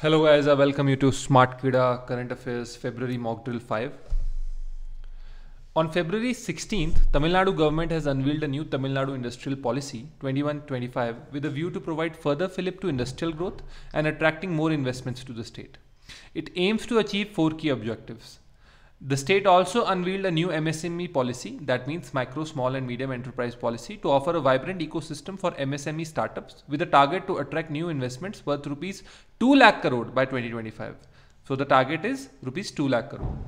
Hello guys, I welcome you to Smartkeeda Current Affairs February Mock Drill 5. On February 16th, Tamil Nadu government has unveiled a new Tamil Nadu industrial policy 21-25 with a view to provide further fillip to industrial growth and attracting more investments to the state. It aims to achieve four key objectives. The state also unveiled a new MSME policy, that means micro, small, and medium enterprise policy, to offer a vibrant ecosystem for MSME startups with a target to attract new investments worth rupees 2 lakh crore by 2025. So the target is rupees 2 lakh crore.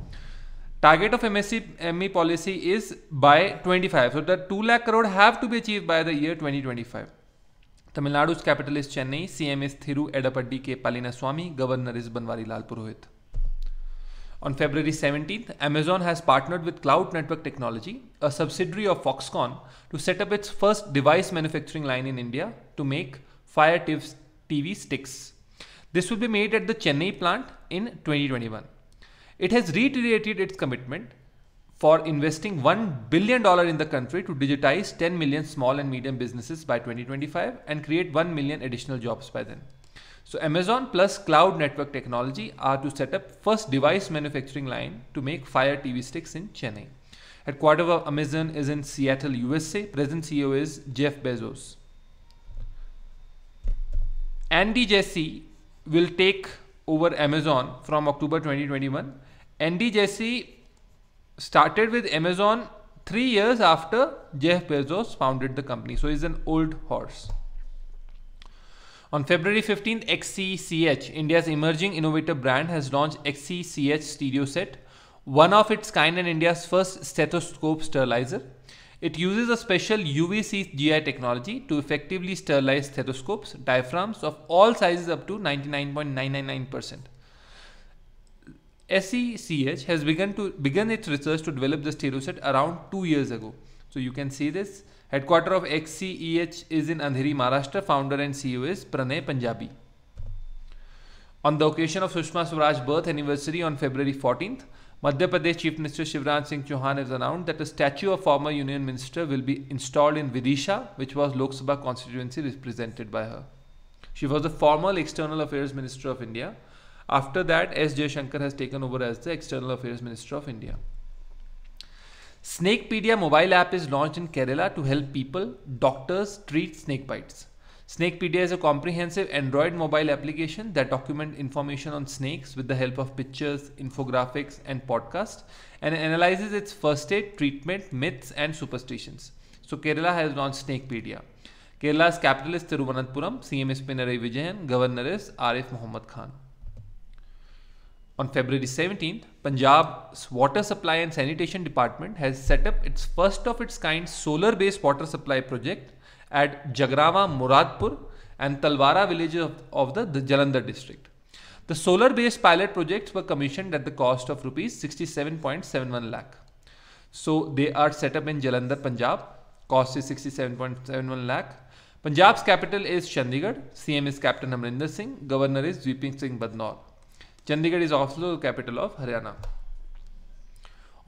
Target of MSME policy is by 25. So the 2 lakh crore have to be achieved by the year 2025. Tamil Nadu's capital is Chennai. CM is Thiru Edapaddi K. Palaniswamy. Governor is Banwari Lal Purohit. On February 17th, Amazon has partnered with Cloud Network Technology, a subsidiary of Foxconn, to set up its first device manufacturing line in India to make Fire TV sticks. This will be made at the Chennai plant in 2021. It has reiterated its commitment for investing $1 billion in the country to digitize 10 million small and medium businesses by 2025 and create 1 million additional jobs by then. So Amazon plus cloud network technology are to set up first device manufacturing line to make Fire TV sticks in Chennai. Headquarters of Amazon is in Seattle, USA. Present CEO is Jeff Bezos. Andy Jassy will take over Amazon from October 2021. Andy Jassy started with Amazon three years after Jeff Bezos founded the company. So he's an old horse. On February 15th, XCCH, India's emerging innovator brand, has launched XCCH Stereo Set, one of its kind and India's first stethoscope sterilizer. It uses a special UVC GI technology to effectively sterilize stethoscopes, diaphragms of all sizes up to 99.999%. SCCH has begun to begun its research to develop the stereo set around two years ago. So you can see this Headquarter of XCEH is in Andheri, Maharashtra. Founder and CEO is Pranay Punjabi. On the occasion of Sushma Swaraj's birth anniversary on February 14th, Madhya Pradesh Chief Minister Shivraj Singh Chauhan has announced that a statue of former Union Minister will be installed in Vidisha, which was Lok Sabha constituency represented by her. She was the former External Affairs Minister of India. After that, S. Jaishankar has taken over as the External Affairs Minister of India. Snakepedia mobile app is launched in Kerala to help people, doctors treat snake bites. Snakepedia is a comprehensive Android mobile application that documents information on snakes with the help of pictures, infographics, and podcasts and analyzes its first aid, treatment, myths, and superstitions. So, Kerala has launched Snakepedia. Kerala's capital is Thiruvananthapuram, CM is Pinarayi Vijayan, Governor is Arif Muhammad Khan. On February 17th, Punjab's Water Supply and Sanitation Department has set up its first of its kind solar based water supply project at Jagrava Muradpur and Talwara villages of, of the, the Jalandhar district. The solar based pilot projects were commissioned at the cost of rupees 67.71 lakh. So they are set up in Jalandhar, Punjab. Cost is 67.71 lakh. Punjab's capital is Chandigarh. CM is Captain Amrinder Singh. Governor is Vipin Singh Badnor. Chandigarh is also the capital of Haryana.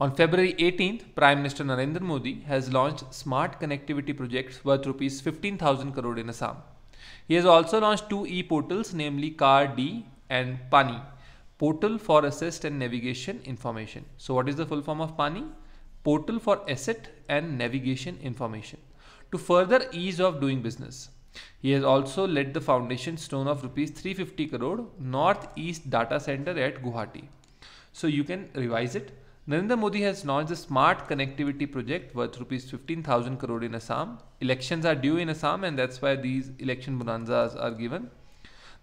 On February 18th, Prime Minister Narendra Modi has launched smart connectivity projects worth rupees 15,000 crore in Assam. He has also launched two e-portals namely Car D and Pani, portal for assist and navigation information. So what is the full form of Pani? Portal for asset and navigation information to further ease of doing business. He has also led the foundation stone of rupees 350 crore Northeast Data Center at Guwahati. So you can revise it. Narendra Modi has launched a smart connectivity project worth rupees 15,000 crore in Assam. Elections are due in Assam and that's why these election bonanzas are given.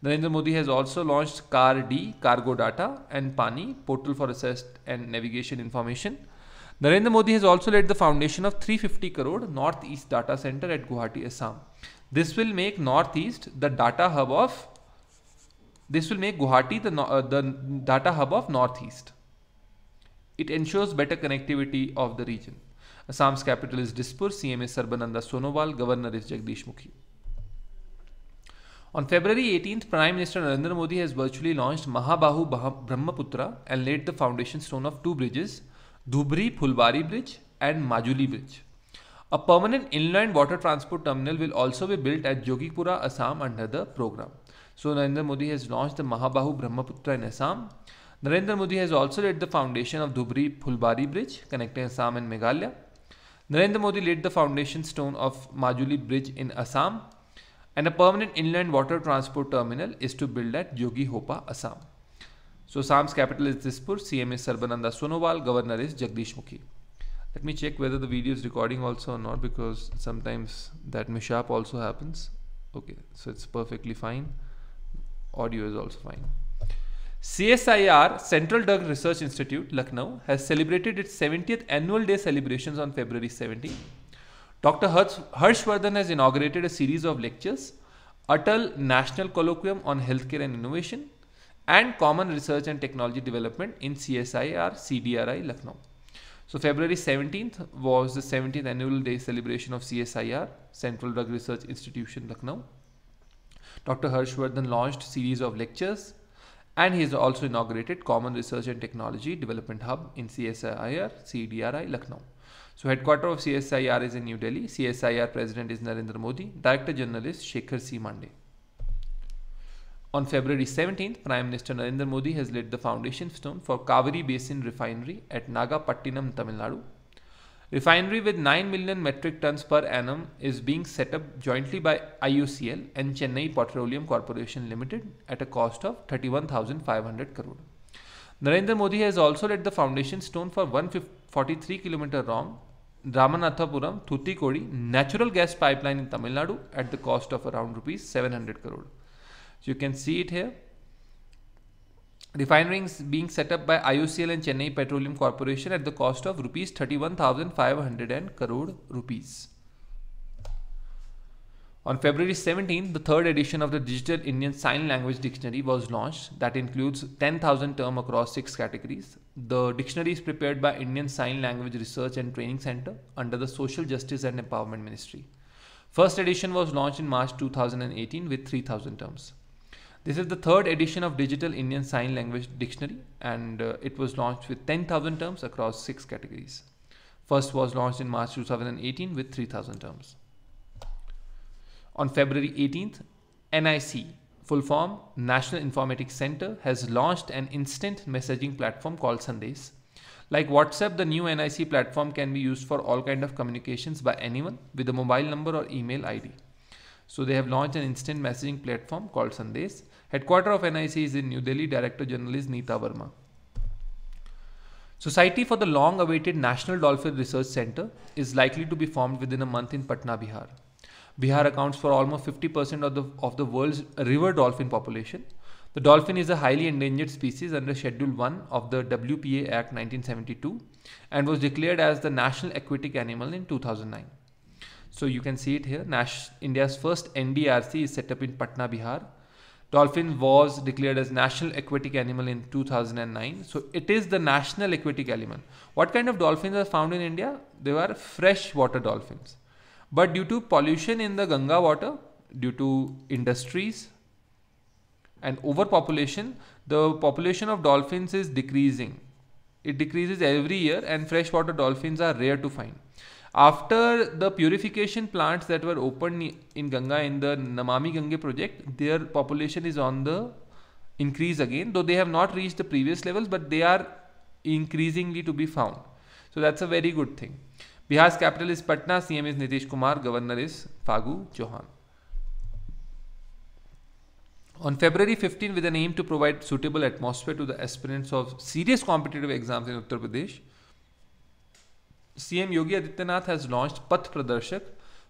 Narendra Modi has also launched Car D, Cargo Data, and Pani, Portal for Assist and Navigation Information. Narendra Modi has also led the foundation of 350 crore Northeast Data Center at Guwahati, Assam. This will make Northeast the data hub of this will make Guwahati the, uh, the data hub of Northeast. It ensures better connectivity of the region. Assam's capital is Dispur, CM is Sarbananda Sonowal, Governor is Jagdish Mukhi. On February 18th, Prime Minister Narendra Modi has virtually launched Mahabahu Brahmaputra and laid the foundation stone of two bridges, Dhubri Phulbari Bridge and Majuli Bridge. A permanent inland water transport terminal will also be built at Jogighopa, Assam under the program. So Narendra Modi has launched the Mahabahu Brahmaputra in Assam. Narendra Modi has also laid the foundation of Dhubri Phulbari Bridge connecting Assam and Meghalaya. Narendra Modi laid the foundation stone of Majuli Bridge in Assam. And a permanent inland water transport terminal is to build at Jogighopa, Assam. So Assam's capital is Dispur, CM is Sarbananda Sonowal, Governor is Jagdish Mukhi. Let me check whether the video is recording also or not because sometimes that mishap also happens. Okay, so it's perfectly fine. Audio is also fine. CSIR Central Drug Research Institute, Lucknow, has celebrated its 70th annual day celebrations on February 17. Dr. Harshvardhan has inaugurated a series of lectures, Atal National Colloquium on Healthcare and Innovation, and Common Research and Technology Development in CSIR CDRI Lucknow. So February 17th was the 17th annual day celebration of CSIR, Central Drug Research Institution, Lucknow. Dr. Harshvardhan launched series of lectures and he has also inaugurated Common Research and Technology Development Hub in CSIR, CDRI, Lucknow. So headquarter of CSIR is in New Delhi. CSIR president is Narendra Modi. Director General is Shekhar C. Mande. On February 17th, Prime Minister Narendra Modi has laid the foundation stone for Kaveri Basin Refinery at Nagapattinam, Tamil Nadu. Refinery with 9 million metric tons per annum is being set up jointly by IOCL and Chennai Petroleum Corporation Limited at a cost of 31,500 crore. Narendra Modi has also laid the foundation stone for 143 km long Ramanathapuram Thoothukudi natural gas pipeline in Tamil Nadu at the cost of around rupees 700 crore. So you can see it here. Refineries being set up by IOCL and Chennai Petroleum Corporation at the cost of rupees 31,500 crore rupees. On February 17, the third edition of the Digital Indian Sign Language Dictionary was launched that includes 10,000 terms across six categories. The dictionary is prepared by Indian Sign Language Research and Training Center under the Social Justice and Empowerment Ministry. First edition was launched in March 2018 with 3000 terms. This is the third edition of Digital Indian Sign Language Dictionary and uh, it was launched with 10,000 terms across six categories. First was launched in March 2018 with 3000 terms. On February 18th, NIC, full form National Informatics Center, has launched an instant messaging platform called Sandesh. Like WhatsApp, the new NIC platform can be used for all kind of communications by anyone with a mobile number or email ID. So they have launched an instant messaging platform called Sandesh. Headquarter of NIC is in New Delhi. Director General is Neeta Verma. Society for the long-awaited National Dolphin Research Center is likely to be formed within a month in Patna, Bihar. Bihar accounts for almost 50% of the, of the world's river dolphin population. The dolphin is a highly endangered species under Schedule 1 of the WPA Act 1972 and was declared as the national aquatic animal in 2009. So you can see it here. Nash, India's first NDRC is set up in Patna, Bihar. Dolphin was declared as national aquatic animal in 2009. So it is the national aquatic animal. What kind of dolphins are found in India? They are freshwater dolphins. But due to pollution in the Ganga water, due to industries and overpopulation, the population of dolphins is decreasing. It decreases every year and freshwater dolphins are rare to find. After the purification plants that were opened in Ganga in the Namami Gange project, their population is on the increase again, though they have not reached the previous levels, but they are increasingly to be found. So that's a very good thing. Bihar's capital is Patna, CM is Nitish Kumar, Governor is Fagu Chauhan. On February 15, with an aim to provide suitable atmosphere to the aspirants of serious competitive exams in Uttar Pradesh, CM Yogi Adityanath has launched Path Pradarshak,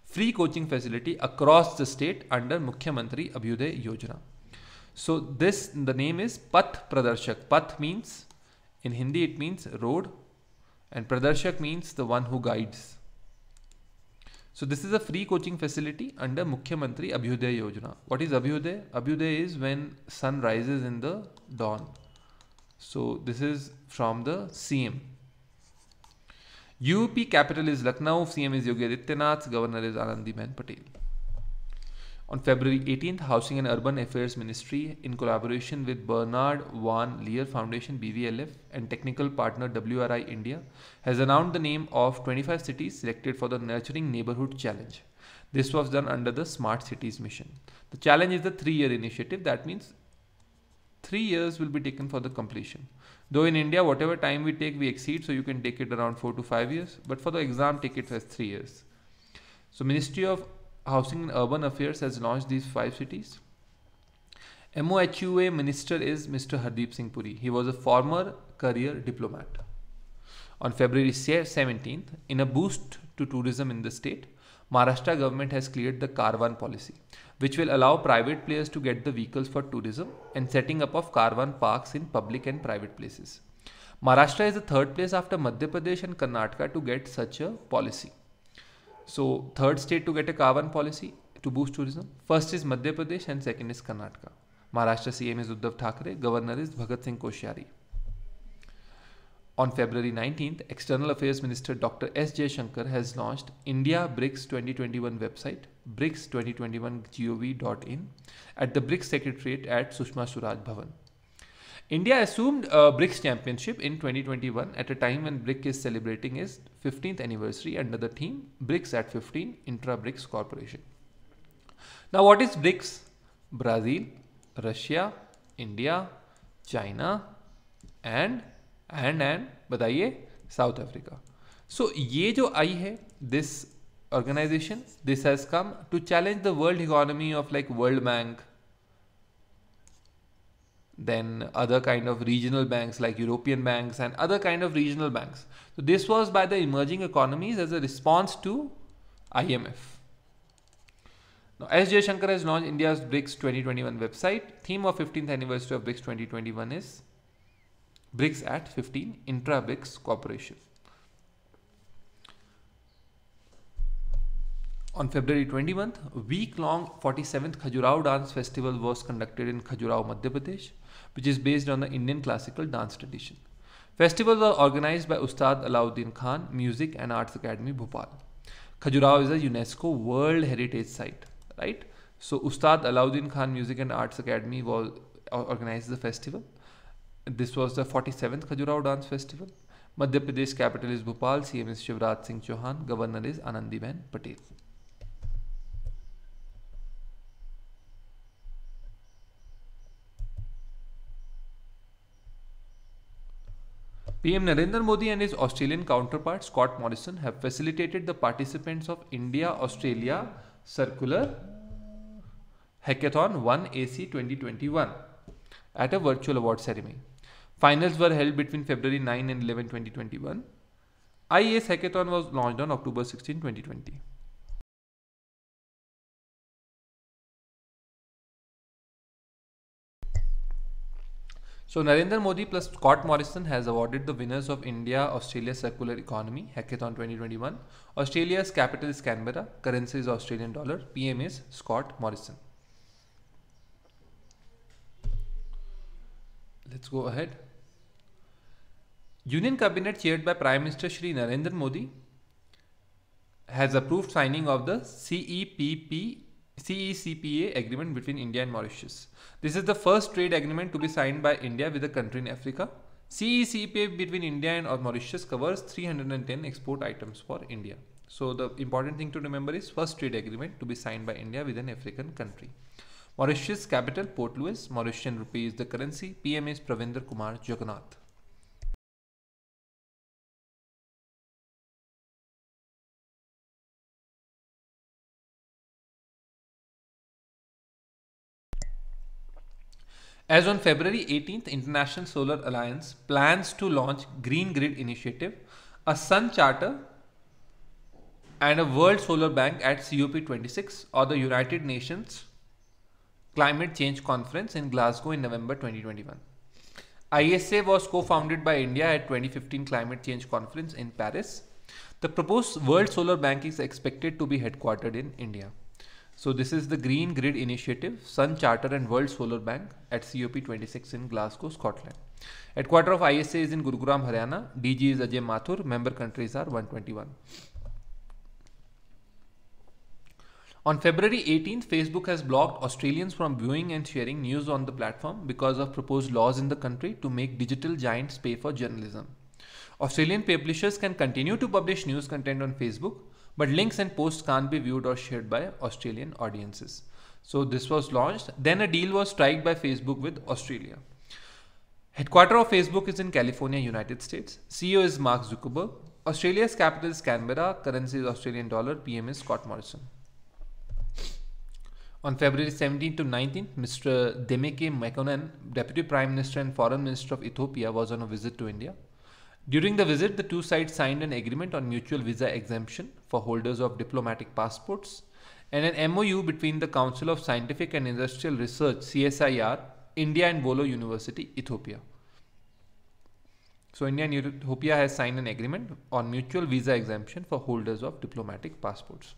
free coaching facility across the state under Mukhyamantri Abhyuday Yojana. So this, the name is Path Pradarshak. Path means, in Hindi it means road and Pradarshak means the one who guides. So this is a free coaching facility under Mukhyamantri Abhyuday Yojana. What is Abhyuday? Abhyuday is when sun rises in the dawn. So this is from the CM. UP capital is Lucknow, CM is Yogi Adityanath, Governor is Anandiben Patel. On February 18th, Housing and Urban Affairs Ministry, in collaboration with Bernard Van Leer Foundation BVLF and technical partner WRI India, has announced the name of 25 cities selected for the Nurturing Neighborhood Challenge. This was done under the Smart Cities mission. The challenge is a three-year initiative. That means three years will be taken for the completion. Though in India, whatever time we take, we exceed, so you can take it around four to five years. But for the exam, take it as three years. So Ministry of Housing and Urban Affairs has launched these five cities. MOHUA minister is Mr. Hardeep Singh Puri. He was a former career diplomat. On February 17th, in a boost to tourism in the state, Maharashtra government has cleared the Carvan policy, which will allow private players to get the vehicles for tourism and setting up of Carvan parks in public and private places. Maharashtra is the third place after Madhya Pradesh and Karnataka to get such a policy. So third state to get a carbon policy to boost tourism. First is Madhya Pradesh and second is Karnataka. Maharashtra CM is Uddhav Thackeray, Governor is Bhagat Singh Koshyari. On February 19th, External Affairs Minister Dr. S. J. Jaishankar has launched India BRICS 2021 website, brics2021gov.in, at the BRICS Secretariat at Sushma Swaraj Bhavan. India assumed a BRICS championship in 2021 at a time when BRIC is celebrating its 15th anniversary under the theme BRICS at 15 Intra BRICS Cooperation. Now, what is BRICS? Brazil, Russia, India, China, and and and बताइए south Africa so ये जो आई है this organisation this has come to challenge the world economy of like World Bank then other kind of regional bank like European bank and other kind of regional bank तो this was by the emerging economies as a response to I M F S Jaishankar has launch India BRICS twenty twenty one website theme of fifteenth anniversary of BRICS twenty twenty one is BRICS at 15 Intra BRICS Cooperation. On February 21st, week-long 47th Khajuraho Dance Festival was conducted in Khajuraho, Madhya Pradesh which is based on the Indian classical dance tradition. Festivals were organized by Ustad Alauddin Khan Music and Arts Academy Bhopal. Khajuraho is a UNESCO World Heritage Site, right? So Ustad Alauddin Khan Music and Arts Academy was uh, organized the festival. This was the 47th Khajuraho Dance Festival. Madhya Pradesh capital is Bhopal. CM is Shivraj Singh Chauhan. Governor is Anandiben Patel. PM Narendra Modi and his Australian counterpart Scott Morrison have facilitated the participants of India Australia Circular Hackathon 1 AC 2021 at a virtual award ceremony. Finals were held between February 9 and 11, 2021. IAS Hackathon was launched on October 16, 2020. So Narendra Modi plus Scott Morrison has awarded the winners of India Australia Circular Economy Hackathon 2021. Australia's capital is Canberra, currency is Australian dollar, PM is Scott Morrison. Let's go ahead. Union Cabinet chaired by Prime Minister Shri Narendra Modi has approved signing of the CEPP CECPA agreement between India and Mauritius. This is the first trade agreement to be signed by India with a country in Africa. CECPA between India and Mauritius covers 310 export items for India. So the important thing to remember is first trade agreement to be signed by India with an African country. Mauritius capital Port Louis, Mauritian rupee is the currency. PM is Pravinder Kumar Jagannath. As on February 18th, International Solar Alliance plans to launch Green Grid Initiative, a Sun Charter and a World Solar Bank at COP26 or the United Nations Climate Change Conference in Glasgow in November 2021. ISA was co-founded by India at 2015 Climate Change Conference in Paris. The proposed World Solar Bank is expected to be headquartered in India. So this is the Green Grid Initiative, Sun Charter and World Solar Bank at COP26 in Glasgow, Scotland. Headquarter of ISA is in Gurugram, Haryana. DG is Ajay Mathur. Member countries are 121. On February 18th, Facebook has blocked Australians from viewing and sharing news on the platform because of proposed laws in the country to make digital giants pay for journalism. Australian publishers can continue to publish news content on Facebook, but links and posts can't be viewed or shared by Australian audiences. So this was launched. Then a deal was struck by Facebook with Australia. Headquarter of Facebook is in California, United States. CEO is Mark Zuckerberg. Australia's capital is Canberra. Currency is Australian dollar. PM is Scott Morrison. On February 17 to 19th, Mr. Demeke Mekonnen, Deputy Prime Minister and Foreign Minister of Ethiopia, was on a visit to India. During the visit, the two sides signed an agreement on mutual visa exemption for holders of diplomatic passports and an MOU between the Council of Scientific and Industrial Research CSIR, India and Wollo University, Ethiopia. So India and Ethiopia has signed an agreement on mutual visa exemption for holders of diplomatic passports.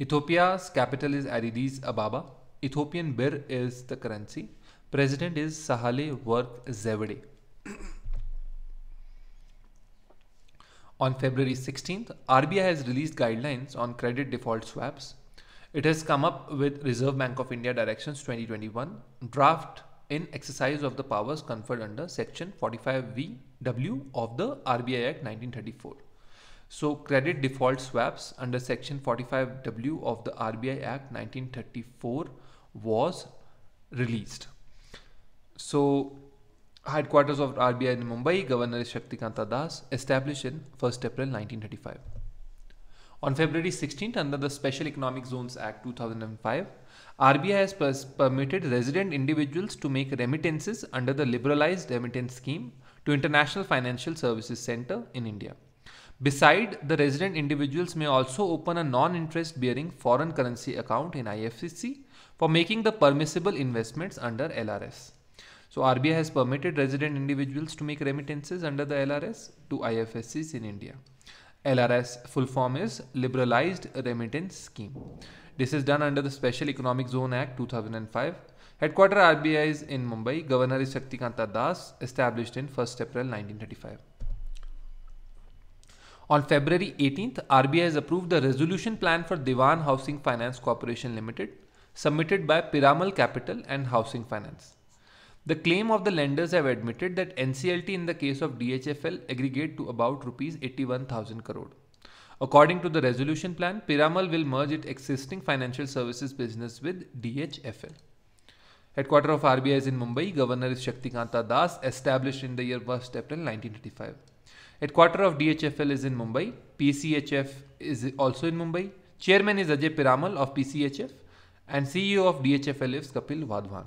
Ethiopia's capital is Addis Ababa. Ethiopian birr is the currency. President is Sahle Work Zewde. On February 16th, RBI has released guidelines on credit default swaps. It has come up with Reserve Bank of India Directions 2021 draft in exercise of the powers conferred under Section 45VW of the RBI Act 1934. So credit default swaps under section 45W of the RBI Act 1934 was released. So headquarters of RBI in Mumbai, Governor Shaktikanta Das, established in 1st April 1935. On February 16th, under the Special Economic Zones Act 2005, RBI has permitted resident individuals to make remittances under the liberalized remittance scheme to International Financial Services Center in India. Beside, the resident individuals may also open a non-interest bearing foreign currency account in IFSC for making the permissible investments under LRS. So RBI has permitted resident individuals to make remittances under the LRS to IFSCs in India. LRS full form is Liberalized Remittance Scheme. This is done under the Special Economic Zone Act 2005. Headquarter RBI is in Mumbai. Governor is Shaktikanta Das, established in 1st April 1935. On February 18th, RBI has approved the resolution plan for Dewan Housing Finance Corporation Limited, submitted by Piramal Capital and Housing Finance. The claim of the lenders have admitted that NCLT in the case of DHFL aggregate to about rupees 81,000 crore. According to the resolution plan, Piramal will merge its existing financial services business with DHFL. Headquarter of RBI is in Mumbai. Governor is Shaktikanta Das, established in the year 1st April 1985. Headquarter of DHFL is in Mumbai. PCHF is also in Mumbai. Chairman is Ajay Piramal of PCHF and CEO of DHFL is Kapil Wadhwan.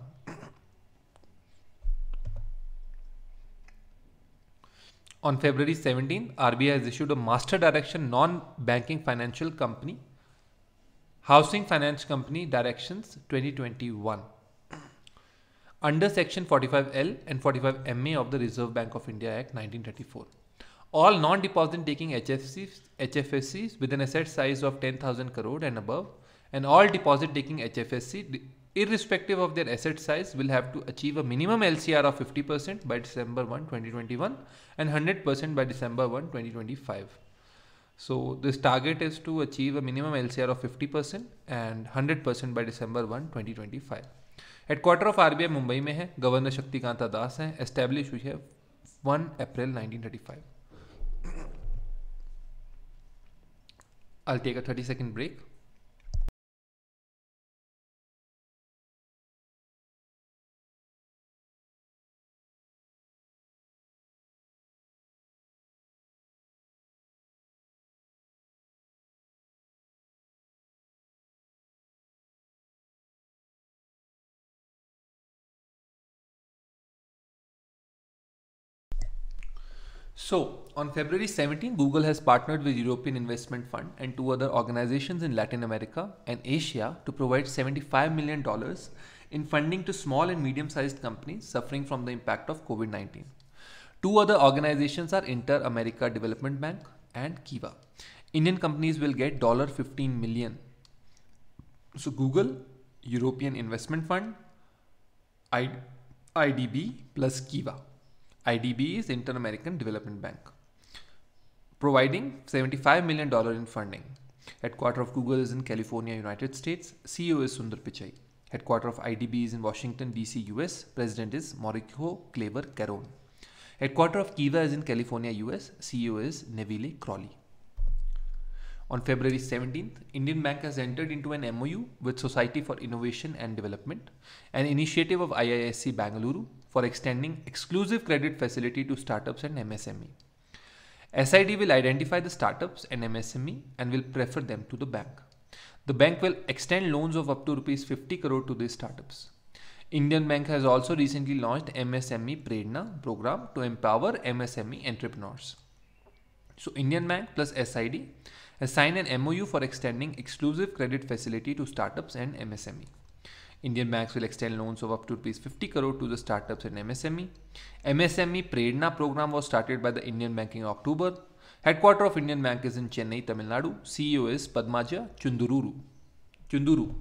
On February 17, RBI has issued a Master Direction Non-Banking Financial Company Housing Finance Company Directions 2021 under Section 45L and 45MA of the Reserve Bank of India Act 1934 all non-deposit taking HFCs, HFSCs with an asset size of 10,000 crore and above and all deposit taking HFSC irrespective of their asset size will have to achieve a minimum LCR of 50% by December 1, 2021 and 100% by December 1, 2025. So this target is to achieve a minimum LCR of 50% and 100% by December 1, 2025. Headquarter of RBI Mumbai में है governor Shaktikanta दास हैं establish हुई है 1 अप्रैल 1935 I'll take a 30 second break. So, on February 17, Google has partnered with European Investment Fund and two other organizations in Latin America and Asia to provide $75 million in funding to small and medium-sized companies suffering from the impact of COVID-19. Two other organizations are Inter-America Development Bank and Kiva. Indian companies will get $15 million. So Google, European Investment Fund, IDB plus Kiva. IDB is Inter American Development Bank, providing $75 million in funding. Headquarter of Google is in California, United States. CEO is Sundar Pichai. Headquarter of IDB is in Washington, D.C., US. President is Mauricio Claver Caron. Headquarter of Kiva is in California, US. CEO is Neville Crawley. On February 17th, Indian Bank has entered into an MOU with Society for Innovation and Development, an initiative of IISc Bangalore for extending exclusive credit facility to startups and MSME. SID will identify the startups and MSME and will prefer them to the bank. The bank will extend loans of up to rupees 50 crore to these startups. Indian Bank has also recently launched MSME Prerna program to empower MSME entrepreneurs. So Indian Bank plus SID has signed an MOU for extending exclusive credit facility to startups and MSME. Indian banks will extend loans of up to rupees 50 crore to the startups and MSME. MSME Prerna program was started by the Indian Bank in October. Headquarter of Indian Bank is in Chennai, Tamil Nadu. CEO is Padmaja Chundururu. Chunduru.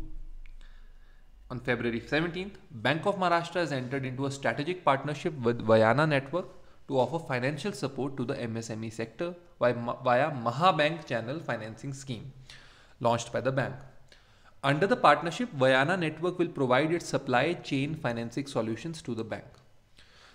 On February 17th, Bank of Maharashtra has entered into a strategic partnership with Vayana Network to offer financial support to the MSME sector via Mahabank Channel Financing Scheme launched by the bank. Under the partnership, Vayana Network will provide its supply chain financing solutions to the bank.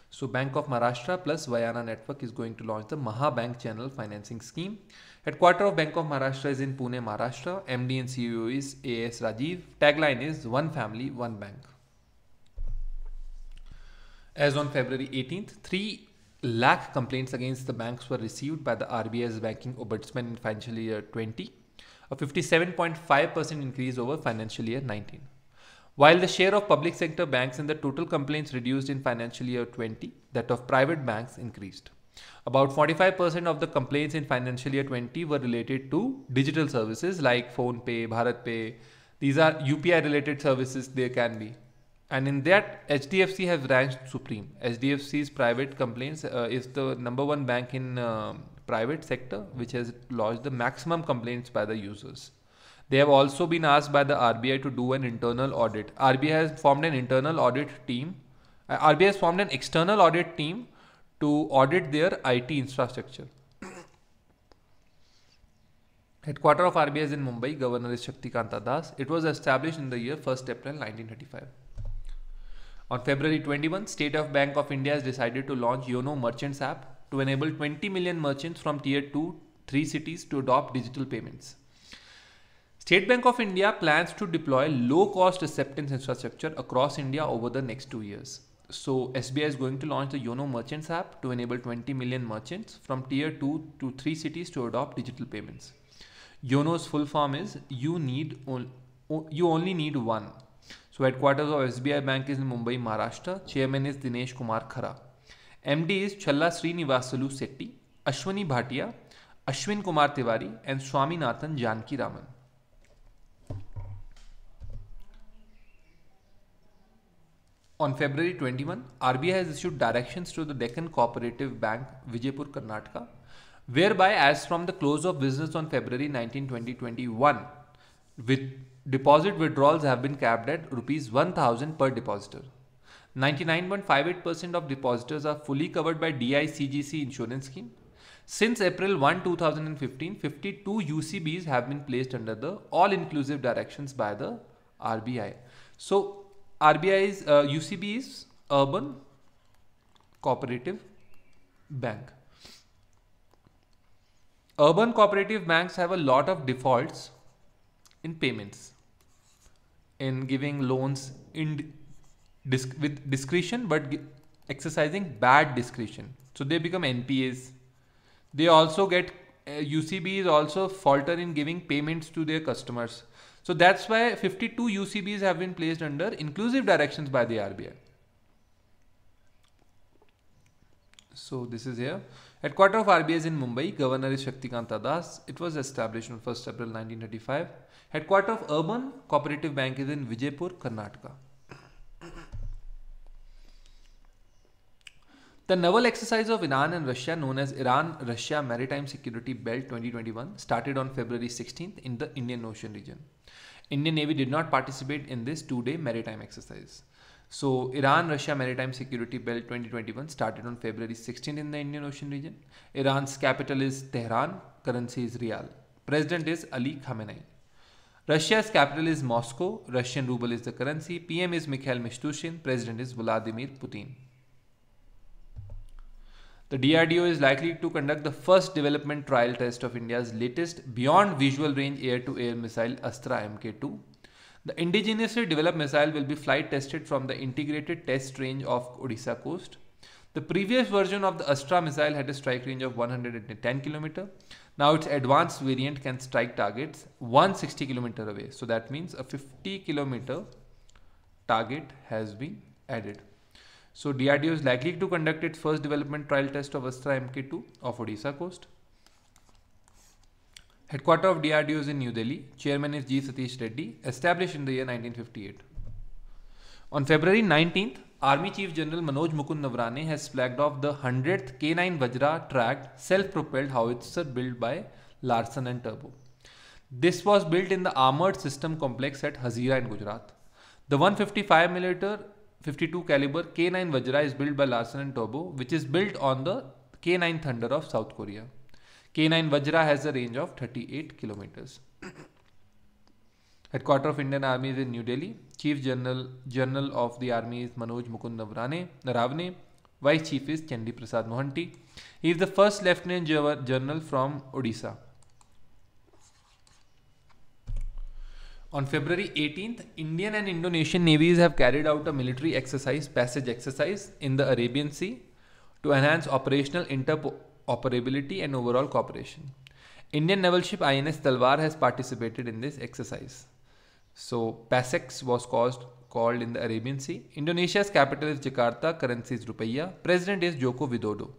So Bank of Maharashtra plus Vayana Network is going to launch the Mahabank Channel Financing Scheme. Headquarter of Bank of Maharashtra is in Pune, Maharashtra. MD and CEO is AS Rajiv. Tagline is One Family, One Bank. As on February 18th, three lakh complaints against the banks were received by the RBI's banking ombudsman in financial year 20, a 57.5% increase over financial year 19. While the share of public sector banks in the total complaints reduced in financial year 20, that of private banks increased. About 45% of the complaints in financial year 20 were related to digital services like PhonePe, Bharat Pay. These are UPI related services there can be and in that HDFC has ranked supreme. HDFC's private complaints uh, is the number one bank in uh, private sector which has lodged the maximum complaints by the users. They have also been asked by the RBI to do an internal audit. RBI has formed an internal audit team. Uh, RBI has formed an external audit team to audit their IT infrastructure. Headquarter of RBI is in Mumbai. Governor is Shaktikanta Das. It was established in the year 1st April 1935. On February 21, State of Bank of India has decided to launch Yono Merchants app to enable 20 million merchants from tier 2, 3 cities to adopt digital payments. State Bank of India plans to deploy low cost acceptance infrastructure across India over the next 2 years. So SBI is going to launch the Yono Merchants app to enable 20 million merchants from tier 2 to 3 cities to adopt digital payments. Yono's full form is you need you only need one so headquarters of SBI Bank is in Mumbai, Maharashtra. Chairman is Dinesh Kumar Khara. MD is Challa Srinivasalu Setti, Ashwani Bhatia, Ashwin Kumar Tiwari and Swaminathan Janki Raman. On February 21, RBI has issued directions to the Deccan Cooperative Bank, Vijaypur, Karnataka, whereby as from the close of business on February 19, 2021, with deposit withdrawals have been capped at rupees 1000 per depositor. 99.58% of depositors are fully covered by DICGC insurance scheme. Since April 1, 2015, 52 UCBs have been placed under the all-inclusive directions by the RBI. So RBI's uh, UCB is Urban Cooperative Bank. Urban cooperative banks have a lot of defaults in payments in giving loans in disc with discretion but exercising bad discretion. So they become npas they also get uh, ucb is also falter in giving payments to their customers. So that's why 52 ucbs have been placed under inclusive directions by the rbi so this is here. Headquarter of rbi is in mumbai. Governor is shaktikanta das. It was established on 1st april 1935 Headquarter of Urban Cooperative Bank is in Vijaypur, Karnataka. The naval exercise of Iran and Russia, known as Iran Russia Maritime Security Belt 2021, started on February 16th in the Indian Ocean region. Indian Navy did not participate in this two day maritime exercise. So, Iran Russia Maritime Security Belt 2021 started on February 16th in the Indian Ocean region. Iran's capital is Tehran, currency is Rial. President is Ali Khamenei. Russia's capital is Moscow. Russian ruble is the currency. PM is Mikhail Mishustin. President is Vladimir Putin. The DRDO is likely to conduct the first development trial test of India's latest beyond visual range air to air missile Astra Mk2. The indigenously developed missile will be flight tested from the integrated test range of Odisha coast. The previous version of the Astra missile had a strike range of 110 km. Now its advanced variant can strike targets 160 km away. So that means a 50 km target has been added. So DRDO is likely to conduct its first development trial test of Astra Mk2 of Odisha coast. Headquarter of DRDO is in New Delhi. Chairman is G. Satish Reddy, established in the year 1958. On February 19th, Army Chief General Manoj Mukund Navarane has flagged off the 100th K9 Vajra tracked self-propelled howitzer built by Larsen and Toubro. This was built in the Armored System Complex at Hazira in Gujarat. The 155 mm 52 caliber K9 Vajra is built by Larsen and Toubro, which is built on the K9 Thunder of South Korea. K9 Vajra has a range of 38 kilometers. Headquarter of Indian Army is in New Delhi. Chief General General of the Army is Manoj Mukund Navarane, Naravane. Vice Chief is Chandi Prasad Mohanty. He is the first Lieutenant General from Odisha. On February 18th, Indian and Indonesian navies have carried out a military exercise, passage exercise, in the Arabian Sea to enhance operational interoperability and overall cooperation. Indian naval ship INS Talwar has participated in this exercise. So, PASEX was caused, called in the Arabian Sea. Indonesia's capital is Jakarta, currency is rupiah. President is Joko Widodo.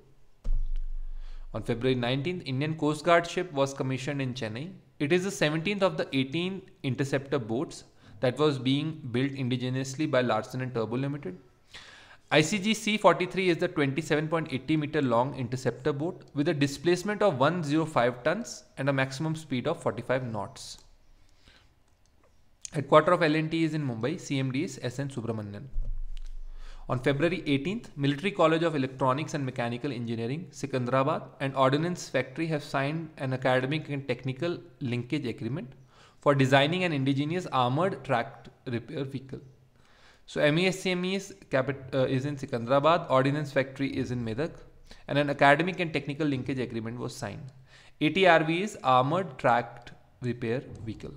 On February 19th, Indian Coast Guard ship was commissioned in Chennai. It is the 17th of the 18 interceptor boats that was being built indigenously by Larsen and Toubro Limited. ICG C-43 is the 27.80 meter long interceptor boat with a displacement of 105 tons and a maximum speed of 45 knots. Headquarter of L&T is in Mumbai, CMD is SN Subramanian. On February 18th, Military College of Electronics and Mechanical Engineering, Secunderabad and Ordnance Factory have signed an academic and technical linkage agreement for designing an indigenous armored tracked repair vehicle. So MESCME is, uh, is in Secunderabad, Ordnance Factory is in Medak, and an academic and technical linkage agreement was signed. ATRV is Armored Tracked Repair Vehicle.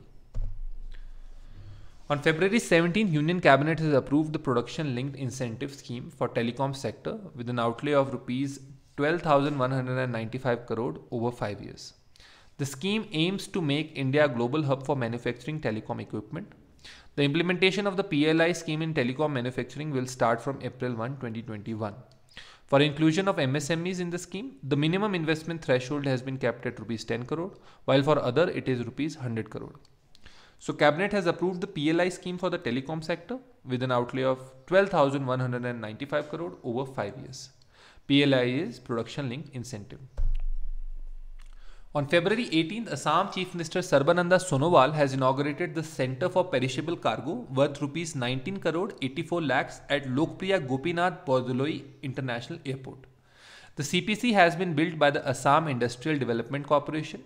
On February 17, Union Cabinet has approved the production linked incentive scheme for telecom sector with an outlay of rupees 12,195 crore over 5 years. The scheme aims to make India a global hub for manufacturing telecom equipment. The implementation of the PLI scheme in telecom manufacturing will start from April 1, 2021. For inclusion of MSMEs in the scheme, the minimum investment threshold has been kept at rupees 10 crore, while for other it is rupees 100 crore. So cabinet has approved the PLI scheme for the telecom sector with an outlay of 12,195 crore over 5 years. PLI is production link incentive. On February 18th, Assam Chief Minister Sarbananda Sonowal has inaugurated the Center for Perishable Cargo worth rupees 19 crore 84 lakhs at Lokpriya Gopinath Bordoloi International Airport. The CPC has been built by the Assam Industrial Development Corporation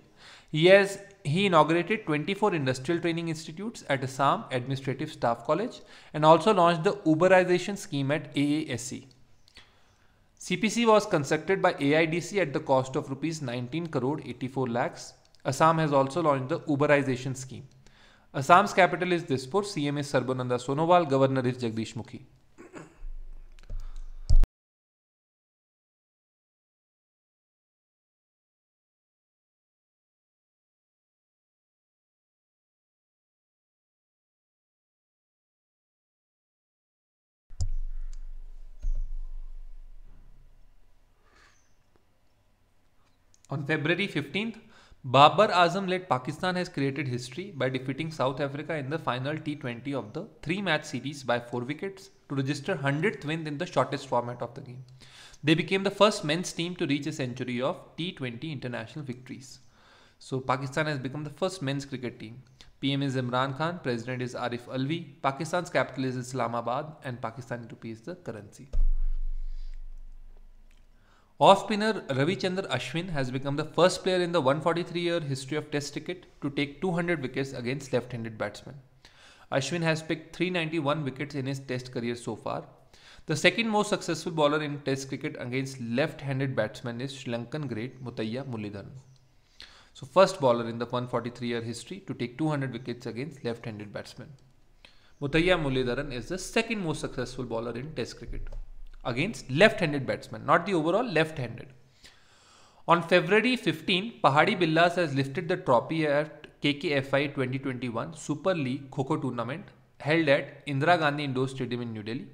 he has he inaugurated 24 industrial training institutes at Assam Administrative Staff College and also launched the Uberization scheme at AASC. CPC was constructed by AIDC at the cost of rupees 19 crore 84 lakhs. Assam has also launched the Uberization scheme. Assam's capital is Dispur, CM is Sarbananda Sonowal, Governor is Jagdish Mukhi. On February 15th, Babar Azam led Pakistan has created history by defeating South Africa in the final T20 of the three match series by four wickets to register 100th win in the shortest format of the game. They became the first men's team to reach a century of T20 international victories. So Pakistan has become the first men's cricket team. PM is Imran Khan, President is Arif Alvi, Pakistan's capital is Islamabad and Pakistani rupee is the currency. Off spinner Ravichandran Ashwin has become the first player in the 143 year history of Test cricket to take 200 wickets against left handed batsmen. Ashwin has picked 391 wickets in his Test career so far. The second most successful bowler in Test cricket against left handed batsmen is Sri Lankan great Muttiah Muralitharan. So, first bowler in the 143 year history to take 200 wickets against left handed batsmen. Muttiah Muralitharan is the second most successful bowler in Test cricket against left-handed batsmen, not the overall left-handed. On February 15, Pahadi Billas has lifted the trophy at KKFI 2021 Super League Kho tournament held at Indira Gandhi Indoor Stadium in New Delhi.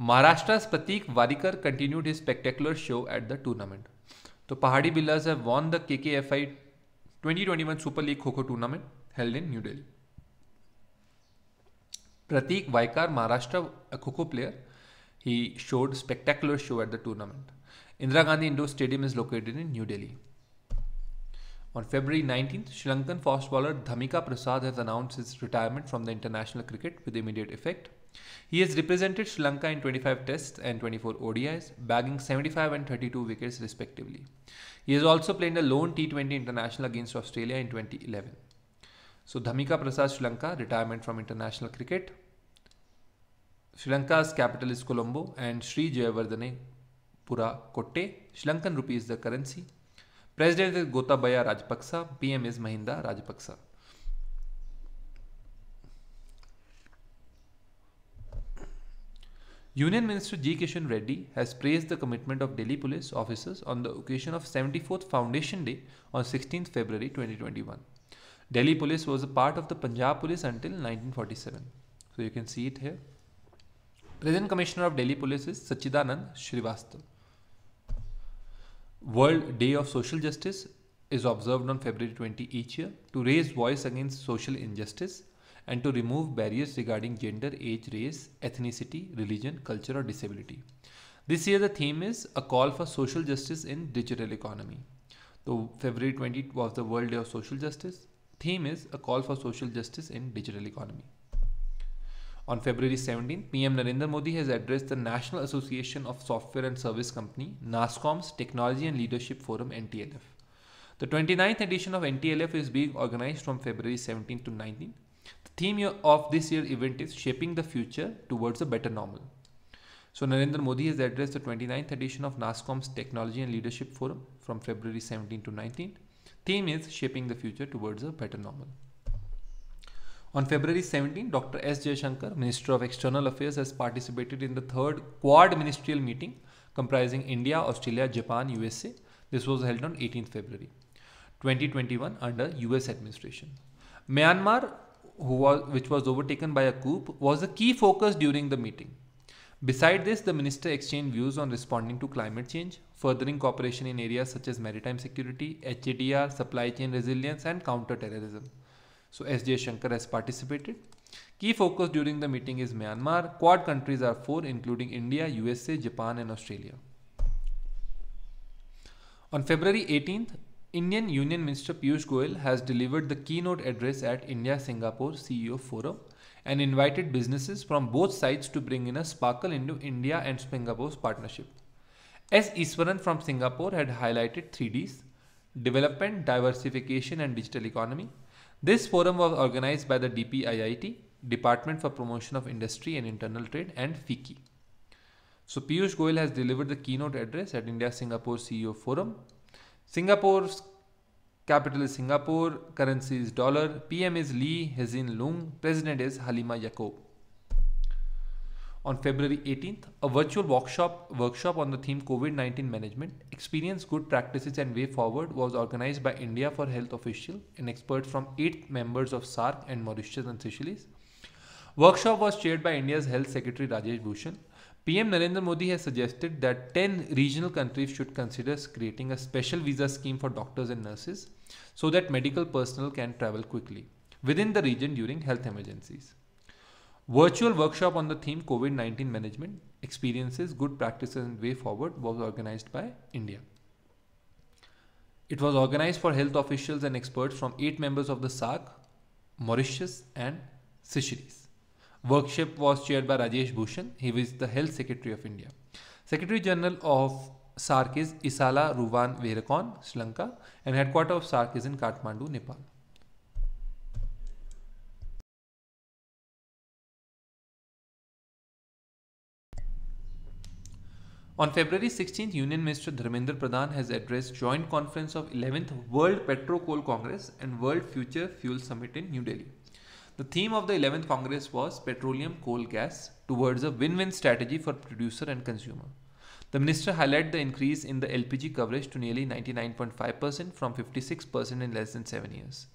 Maharashtra's Pratik Warikar continued his spectacular show at the tournament. So Pahadi Billas have won the KKFI 2021 Super League Kho tournament held in New Delhi. Pratik Waikar, Maharashtra, a Kho player, he showed spectacular show at the tournament. Indira Gandhi Indoor Stadium is located in New Delhi. On February 19th, Sri Lankan fast bowler Dhammika Prasad has announced his retirement from the international cricket with immediate effect. He has represented Sri Lanka in 25 tests and 24 ODIs, bagging 75 and 32 wickets respectively. He has also played a lone T20 international against Australia in 2011. So Dhammika Prasad Sri Lanka retirement from international cricket. Sri Lanka capital is Colombo and Sri Jayawardenepura Kotte Sri Lankan rupee is the currency president is Gotabaya Rajapaksa PM is Mahinda Rajapaksa union minister G Kishan Reddy has praise the commitment of Delhi police officers on the occasion of seventy fourth foundation day on sixteen February twenty twenty one Delhi police was a part of the Punjab police until nineteen forty seven so you can see it है Present Commissioner of Delhi Police is Sachidanand Shrivastava. World Day of Social Justice is observed on February 20 each year to raise voice against social injustice and to remove barriers regarding gender, age, race, ethnicity, religion, culture or disability. This year the theme is a call for social justice in digital economy. So February 20 was the World Day of Social Justice. Theme is a call for social justice in digital economy. On February 17, PM Narendra Modi has addressed the National Association of Software and Service Company, NASSCOM's Technology and Leadership Forum NTLF. The 29th edition of NTLF is being organized from February 17 to 19. The theme of this year's event is Shaping the Future Towards a Better Normal. So Narendra Modi has addressed the 29th edition of NASSCOM's Technology and Leadership Forum from February 17 to 19. Theme is Shaping the Future Towards a Better Normal. On February 17, Dr. S. Jaishankar, Minister of External Affairs, has participated in the third Quad ministerial meeting comprising India, Australia, Japan, USA. This was held on 18th February 2021 under US administration. Myanmar, was, which was overtaken by a coup, was a key focus during the meeting. Beside this, the minister exchanged views on responding to climate change, furthering cooperation in areas such as maritime security, HADR, supply chain resilience, and counter-terrorism. So S. Shankar has participated. Key focus during the meeting is Myanmar. Quad countries are four, including India, USA, Japan, and Australia. On February 18th, Indian Union Minister Piyush Goyal has delivered the keynote address at India Singapore CEO Forum and invited businesses from both sides to bring in a sparkle into India and Singapore's partnership. S. Iswaran from Singapore had highlighted 3Ds development, diversification, and digital economy. This forum was organized by the DPIIT, Department for Promotion of Industry and Internal Trade, and FICCI. So Piyush Goyal has delivered the keynote address at India Singapore CEO Forum. Singapore's capital is Singapore, currency is dollar, PM is Lee Hsien Loong, president is Halima Yacob. On February 18th, a virtual workshop, workshop on the theme COVID-19 management, experience good practices and way forward was organized by India for Health official and experts from eight members of SAARC and Mauritius and Seychelles. Workshop was chaired by India's Health Secretary Rajesh Bhushan. PM Narendra Modi has suggested that 10 regional countries should consider creating a special visa scheme for doctors and nurses so that medical personnel can travel quickly within the region during health emergencies. Virtual workshop on the theme COVID-19 management experiences, good practices and way forward was organized by India. It was organized for health officials and experts from eight members of the SAARC, Mauritius and Seychelles. Workshop was chaired by Rajesh Bhushan. He was the Health Secretary of India. Secretary General of SAARC is Esala Ruwan Weerakoon, Sri Lanka, and headquarters of SAARC is in Kathmandu, Nepal. On February 16th, Union Minister Dharmendra Pradhan has addressed joint conference of 11th World Petro Coal Congress and World Future Fuel Summit in New Delhi. The theme of the 11th Congress was petroleum coal gas towards a win-win strategy for producer and consumer. The minister highlighted the increase in the LPG coverage to nearly 99.5% from 56% in less than 7 years.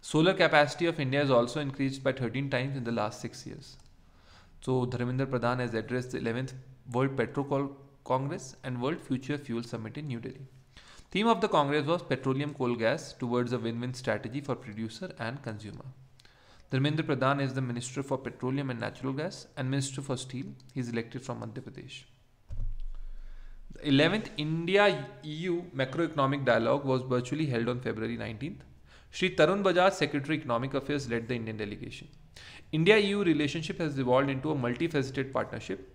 Solar capacity of India has also increased by 13 times in the last 6 years. So Dharmendra Pradhan has addressed the 11th World Petro Coal Congress and World Future Fuel Summit in New Delhi. Theme of the Congress was petroleum coal gas towards a win-win strategy for producer and consumer. Dharmendra Pradhan is the Minister for Petroleum and Natural Gas and Minister for Steel. He is elected from Madhya Pradesh. The 11th India EU Macroeconomic Dialogue was virtually held on February 19th. Sri Tarun Bajaj, Secretary Economic Affairs, led the Indian delegation. India EU relationship has evolved into a multifaceted partnership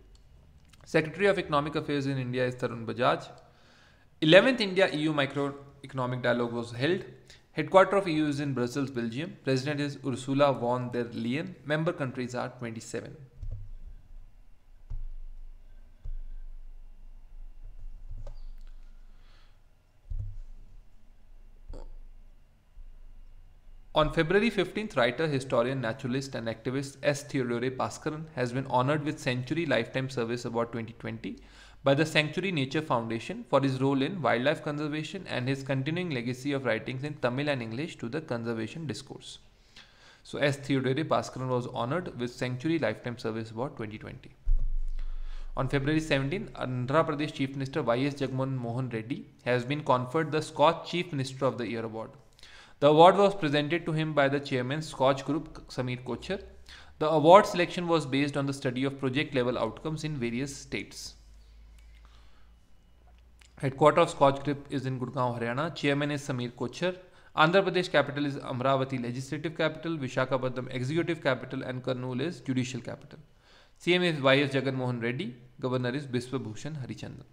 Secretary of Economic Affairs in India is Tarun Bajaj. 11th India EU Microeconomic Dialogue was held. Headquarter of EU is in Brussels, Belgium. President is Ursula von der Leyen. Member countries are 27. On February 15th, writer, historian, naturalist, and activist S. Theodore Bhaskaran has been honored with Sanctuary Lifetime Service Award 2020 by the Sanctuary Nature Foundation for his role in wildlife conservation and his continuing legacy of writings in Tamil and English to the conservation discourse. So, S. Theodore Bhaskaran was honored with Sanctuary Lifetime Service Award 2020. On February 17, Andhra Pradesh Chief Minister Y.S. Jagmohan Mohan Reddy has been conferred the SKOCH Chief Minister of the Year award. The award was presented to him by the chairman Scotch Group Samir Kochhar. The award selection was based on the study of project level outcomes in various states. Headquarter of Scotch Group is in Gurgaon, Haryana. Chairman is Samir Kochhar. Andhra Pradesh capital is Amravati Legislative Capital, Vishakhapatnam Executive Capital and Kurnool is Judicial Capital. CM is Y.S. Jagan Mohan Reddy. Governor is Biswa Bhushan Harichandan.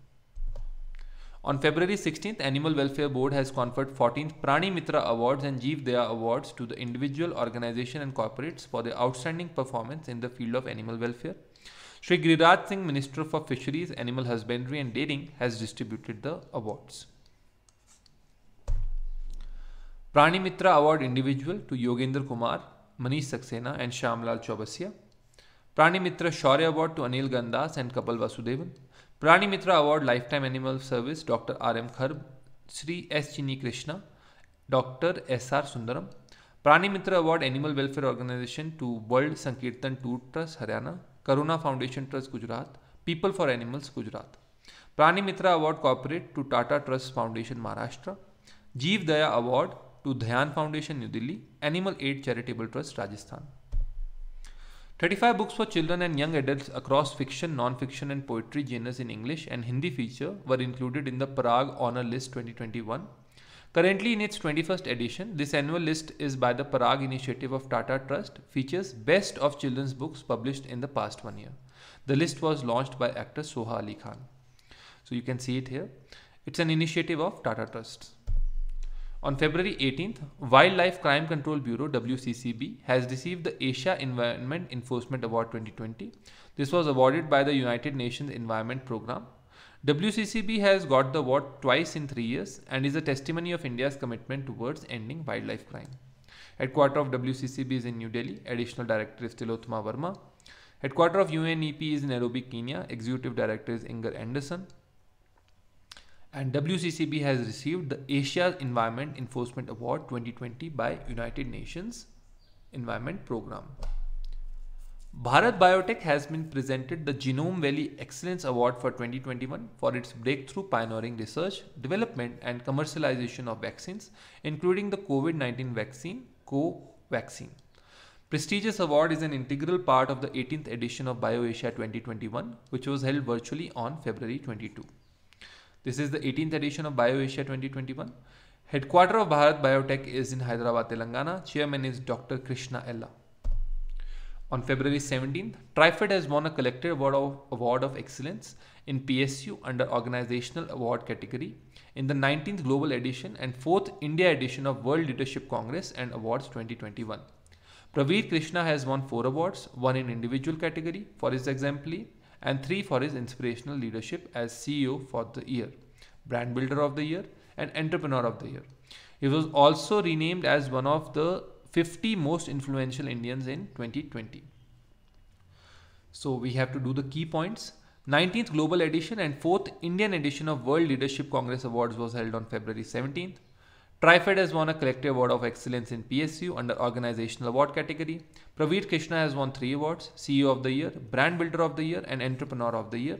On February 16th, Animal Welfare Board has conferred 14th Prani Mitra Awards and Jeev Daya Awards to the individual, organization and corporates for their outstanding performance in the field of animal welfare. Shri Giriraj Singh, Minister for Fisheries, Animal Husbandry and Dairying, has distributed the awards. Prani Mitra Award Individual to Yogendra Kumar, Manish Saxena and Shamlal Chaubasya. Prani Mitra Shaurya Award to Anil Gandas and Kapil Vasudevan. Prani Mitra Award Lifetime Animal Service Dr. R. M. Kharb, Sri S. Chinny Krishna, Dr. S. R. Sundaram. Prani Mitra Award Animal Welfare Organization to World Sankirtan Tour Trust Haryana, Karuna Foundation Trust Gujarat, People for Animals Gujarat. Prani Mitra Award Corporate to Tata Trust Foundation Maharashtra. Jeev Daya Award to Dhyan Foundation New Delhi, Animal Aid Charitable Trust Rajasthan. 35 books for children and young adults across fiction, non-fiction and poetry genres in English and Hindi feature were included in the Parag Honor List 2021. Currently in its 21st edition, this annual list is by the Parag initiative of Tata Trust, features best of children's books published in the past one year. The list was launched by actor Soha Ali Khan. So you can see it here. It's an initiative of Tata Trust. On February 18th, Wildlife Crime Control Bureau WCCB has received the Asia Environment Enforcement Award 2020. This was awarded by the United Nations Environment Programme. WCCB has got the award twice in three years and is a testimony of India's commitment towards ending wildlife crime. Headquarter of WCCB is in New Delhi. Additional Director is Tilottama Verma. Headquarter of UNEP is in Nairobi, Kenya. Executive Director is Inger Andersen and WCCB has received the Asia Environment Enforcement Award 2020 by United Nations Environment Programme. Bharat Biotech has been presented the Genome Valley Excellence Award for 2021 for its breakthrough pioneering research, development and commercialization of vaccines, including the COVID-19 vaccine, Covaxin. Prestigious award is an integral part of the 18th edition of BioAsia 2021, which was held virtually on February 22. This is the 18th edition of BioAsia 2021. Headquarter of Bharat Biotech is in Hyderabad, Telangana. Chairman is Dr. Krishna Ella. On February 17th, TRIFED has won a collective award of, award of excellence in PSU under organizational award category in the 19th global edition and 4th India edition of World Leadership Congress and Awards 2021. Praveer Krishna has won 4 awards, one in individual category for his exemplary and 3 for his inspirational leadership as CEO for the year, brand builder of the year and entrepreneur of the year. He was also renamed as one of the 50 most influential Indians in 2020. So we have to do the key points. 19th Global Edition and 4th Indian edition of World Leadership Congress Awards was held on February 17th. TRIFED has won a collective award of excellence in PSU under organizational award category. Praveer Krishna has won three awards, CEO of the Year, Brand Builder of the Year and Entrepreneur of the Year.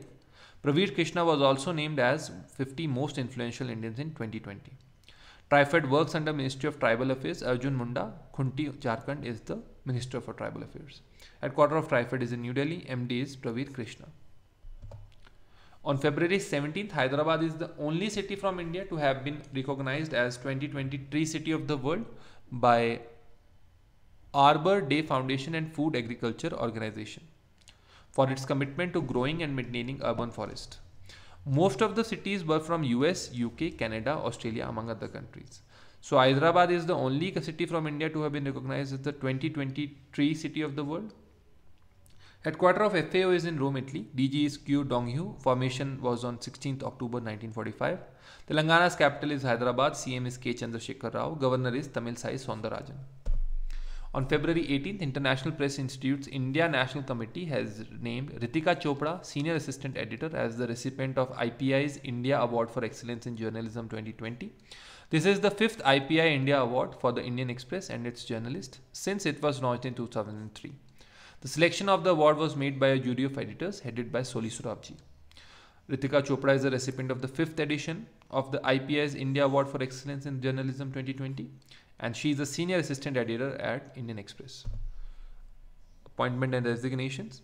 Praveer Krishna was also named as 50 most influential Indians in 2020. TRIFED works under Ministry of Tribal Affairs. Arjun Munda, Khunti, Jharkhand is the Minister for Tribal Affairs. Headquarter of TRIFED is in New Delhi. MD is Praveer Krishna. On February 17th, Hyderabad is the only city from India to have been recognized as 2020 Tree City of the World by Arbor Day Foundation and Food Agriculture Organization for its commitment to growing and maintaining urban forest. Most of the cities were from US, UK, Canada, Australia among other countries. So Hyderabad is the only city from India to have been recognized as the 2020 Tree City of the World. Headquarter of FAO is in Rome, Italy. DG is Qu Dongyu. Formation was on 16th October 1945. Telangana's capital is Hyderabad. CM is K. Chandrasekhar Rao. Governor is Tamilisai Soundararajan. On February 18th, International Press Institute's India National Committee has named Ritika Chopra, Senior Assistant Editor, as the recipient of IPI's India Award for Excellence in Journalism 2020. This is the fifth IPI India Award for the Indian Express and its journalist since it was launched in 2003. The selection of the award was made by a jury of editors headed by Soli Sorabji. Ritika Chopra is the recipient of the fifth edition of the IPI's India Award for Excellence in Journalism 2020 and she is a senior assistant editor at Indian Express. Appointment and resignations.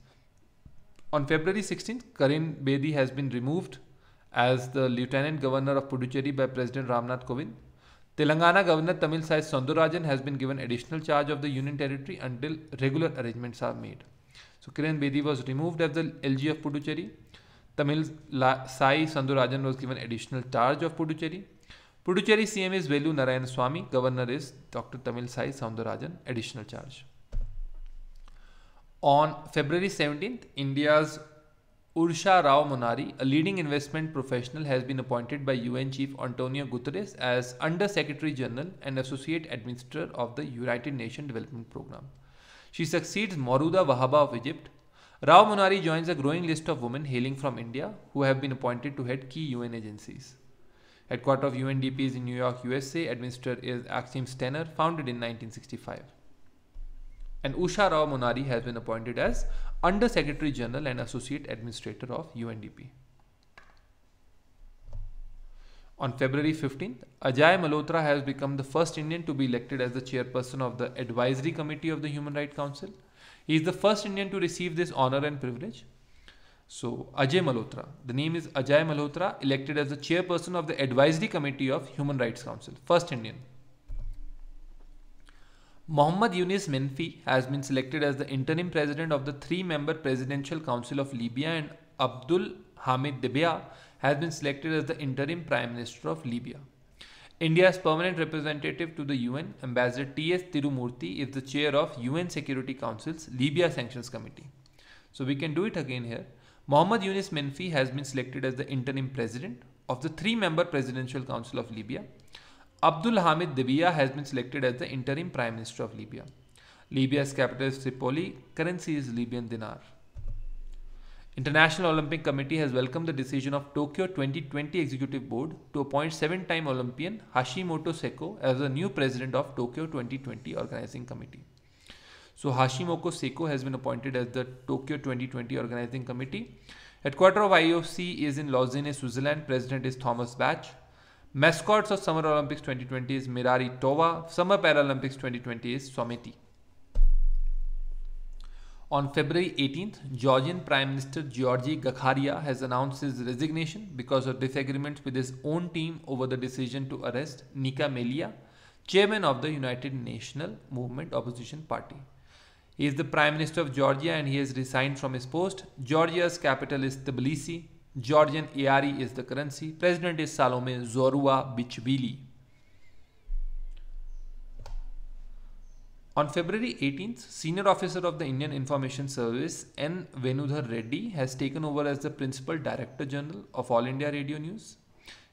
On February 16th, Kiran Bedi has been removed as the Lieutenant Governor of Puducherry by President Ramnath Kovind Telangana Governor Tamilisai Soundararajan has been given additional charge of the Union Territory until regular arrangements are made. So Kiran Bedi was removed as the LG of Puducherry. Tamilisai Soundararajan was given additional charge of Puducherry. Puducherry CM is Velu Narayan Swamy. Governor is Dr. Tamilisai Soundararajan. Additional charge. On February 17th, India's Usha Rao Monari, a leading investment professional, has been appointed by UN Chief Antonio Guterres as Under Secretary General and Associate Administrator of the United Nations Development Programme. She succeeds Mourad Wahba of Egypt. Rao Monari joins a growing list of women hailing from India who have been appointed to head key UN agencies. Headquarters of UNDP is in New York, USA. Administrator is Achim Steiner, founded in 1965 and Usha Rao Monari has been appointed as Under Secretary General and Associate Administrator of UNDP. On February 15th, Ajay Malhotra has become the first Indian to be elected as the chairperson of the Advisory Committee of the Human Rights Council. He is the first Indian to receive this honor and privilege. So, Ajay Malhotra, the name is Ajay Malhotra, elected as the chairperson of the Advisory Committee of Human Rights Council, first Indian. Mohammad Yunis Menfi has been selected as the interim president of the three-member Presidential Council of Libya and Abdul Hamid Dbeibah has been selected as the interim prime minister of Libya. India's permanent representative to the UN, Ambassador T.S. Tirumurti, is the chair of UN Security Council's Libya Sanctions Committee. So we can do it again here. Mohammad Yunis Menfi has been selected as the interim president of the three-member Presidential Council of Libya. Abdul Hamid Dbeibah has been selected as the interim Prime Minister of Libya. Libya's capital is Tripoli, currency is Libyan dinar. International Olympic Committee has welcomed the decision of Tokyo 2020 Executive Board to appoint seven-time Olympian Hashimoto Seiko as the new president of Tokyo 2020 Organizing Committee. So Hashimoto Seiko has been appointed as the Tokyo 2020 Organizing Committee. Headquarter of IOC is in Lausanne, Switzerland. President is Thomas Bach. Mascots of Summer Olympics 2020 is Miraitowa. Summer Paralympics 2020 is Someity. On February 18th, Georgian Prime Minister Giorgi Gakharia has announced his resignation because of disagreements with his own team over the decision to arrest Nika Melia, chairman of the United National Movement Opposition Party. He is the Prime Minister of Georgia and he has resigned from his post. Georgia's capital is Tbilisi. Georgian Lari is the currency. President is Salome Zourabichvili. On February 18th, senior officer of the Indian Information Service N. Venudhar Reddy has taken over as the principal director general of All India Radio News.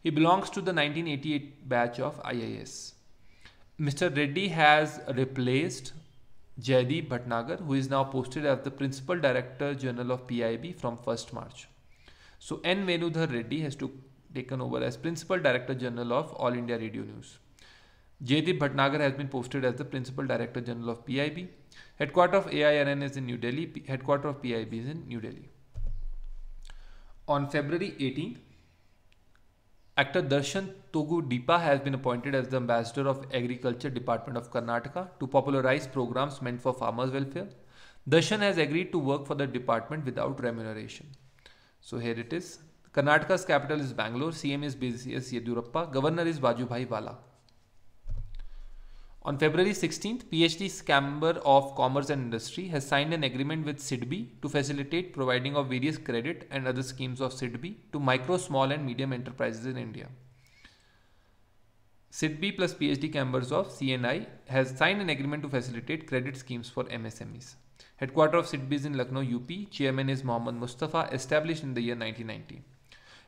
He belongs to the 1988 batch of IIS. Mr. Reddy has replaced Jaydeep Bhatnagar, who is now posted as the Principal Director General of PIB from 1st March. So N. Venudhar Reddy has to, taken over as Principal Director General of All India Radio News. Jaydeep Bhatnagar has been posted as the Principal Director General of PIB. Headquarter of AIRN is in New Delhi. Headquarter of PIB is in New Delhi. On February 18th, Actor Darshan Thoogudeepa has been appointed as the Ambassador of Agriculture Department of Karnataka to popularize programs meant for farmers' welfare. Darshan has agreed to work for the department without remuneration. So here it is. Karnataka's capital is Bangalore. CM is B.S. Yediyurappa. Governor is Vajubhai Vala. On February 16th, PhD Chamber of Commerce and Industry has signed an agreement with SIDBI to facilitate providing of various credit and other schemes of SIDBI to micro, small and medium enterprises in India. SIDBI plus PhD Chambers of CNI has signed an agreement to facilitate credit schemes for MSMEs. Headquarter of SIDBI is in Lucknow, UP. Chairman is Mohammad Mustafa, established in the year 1990.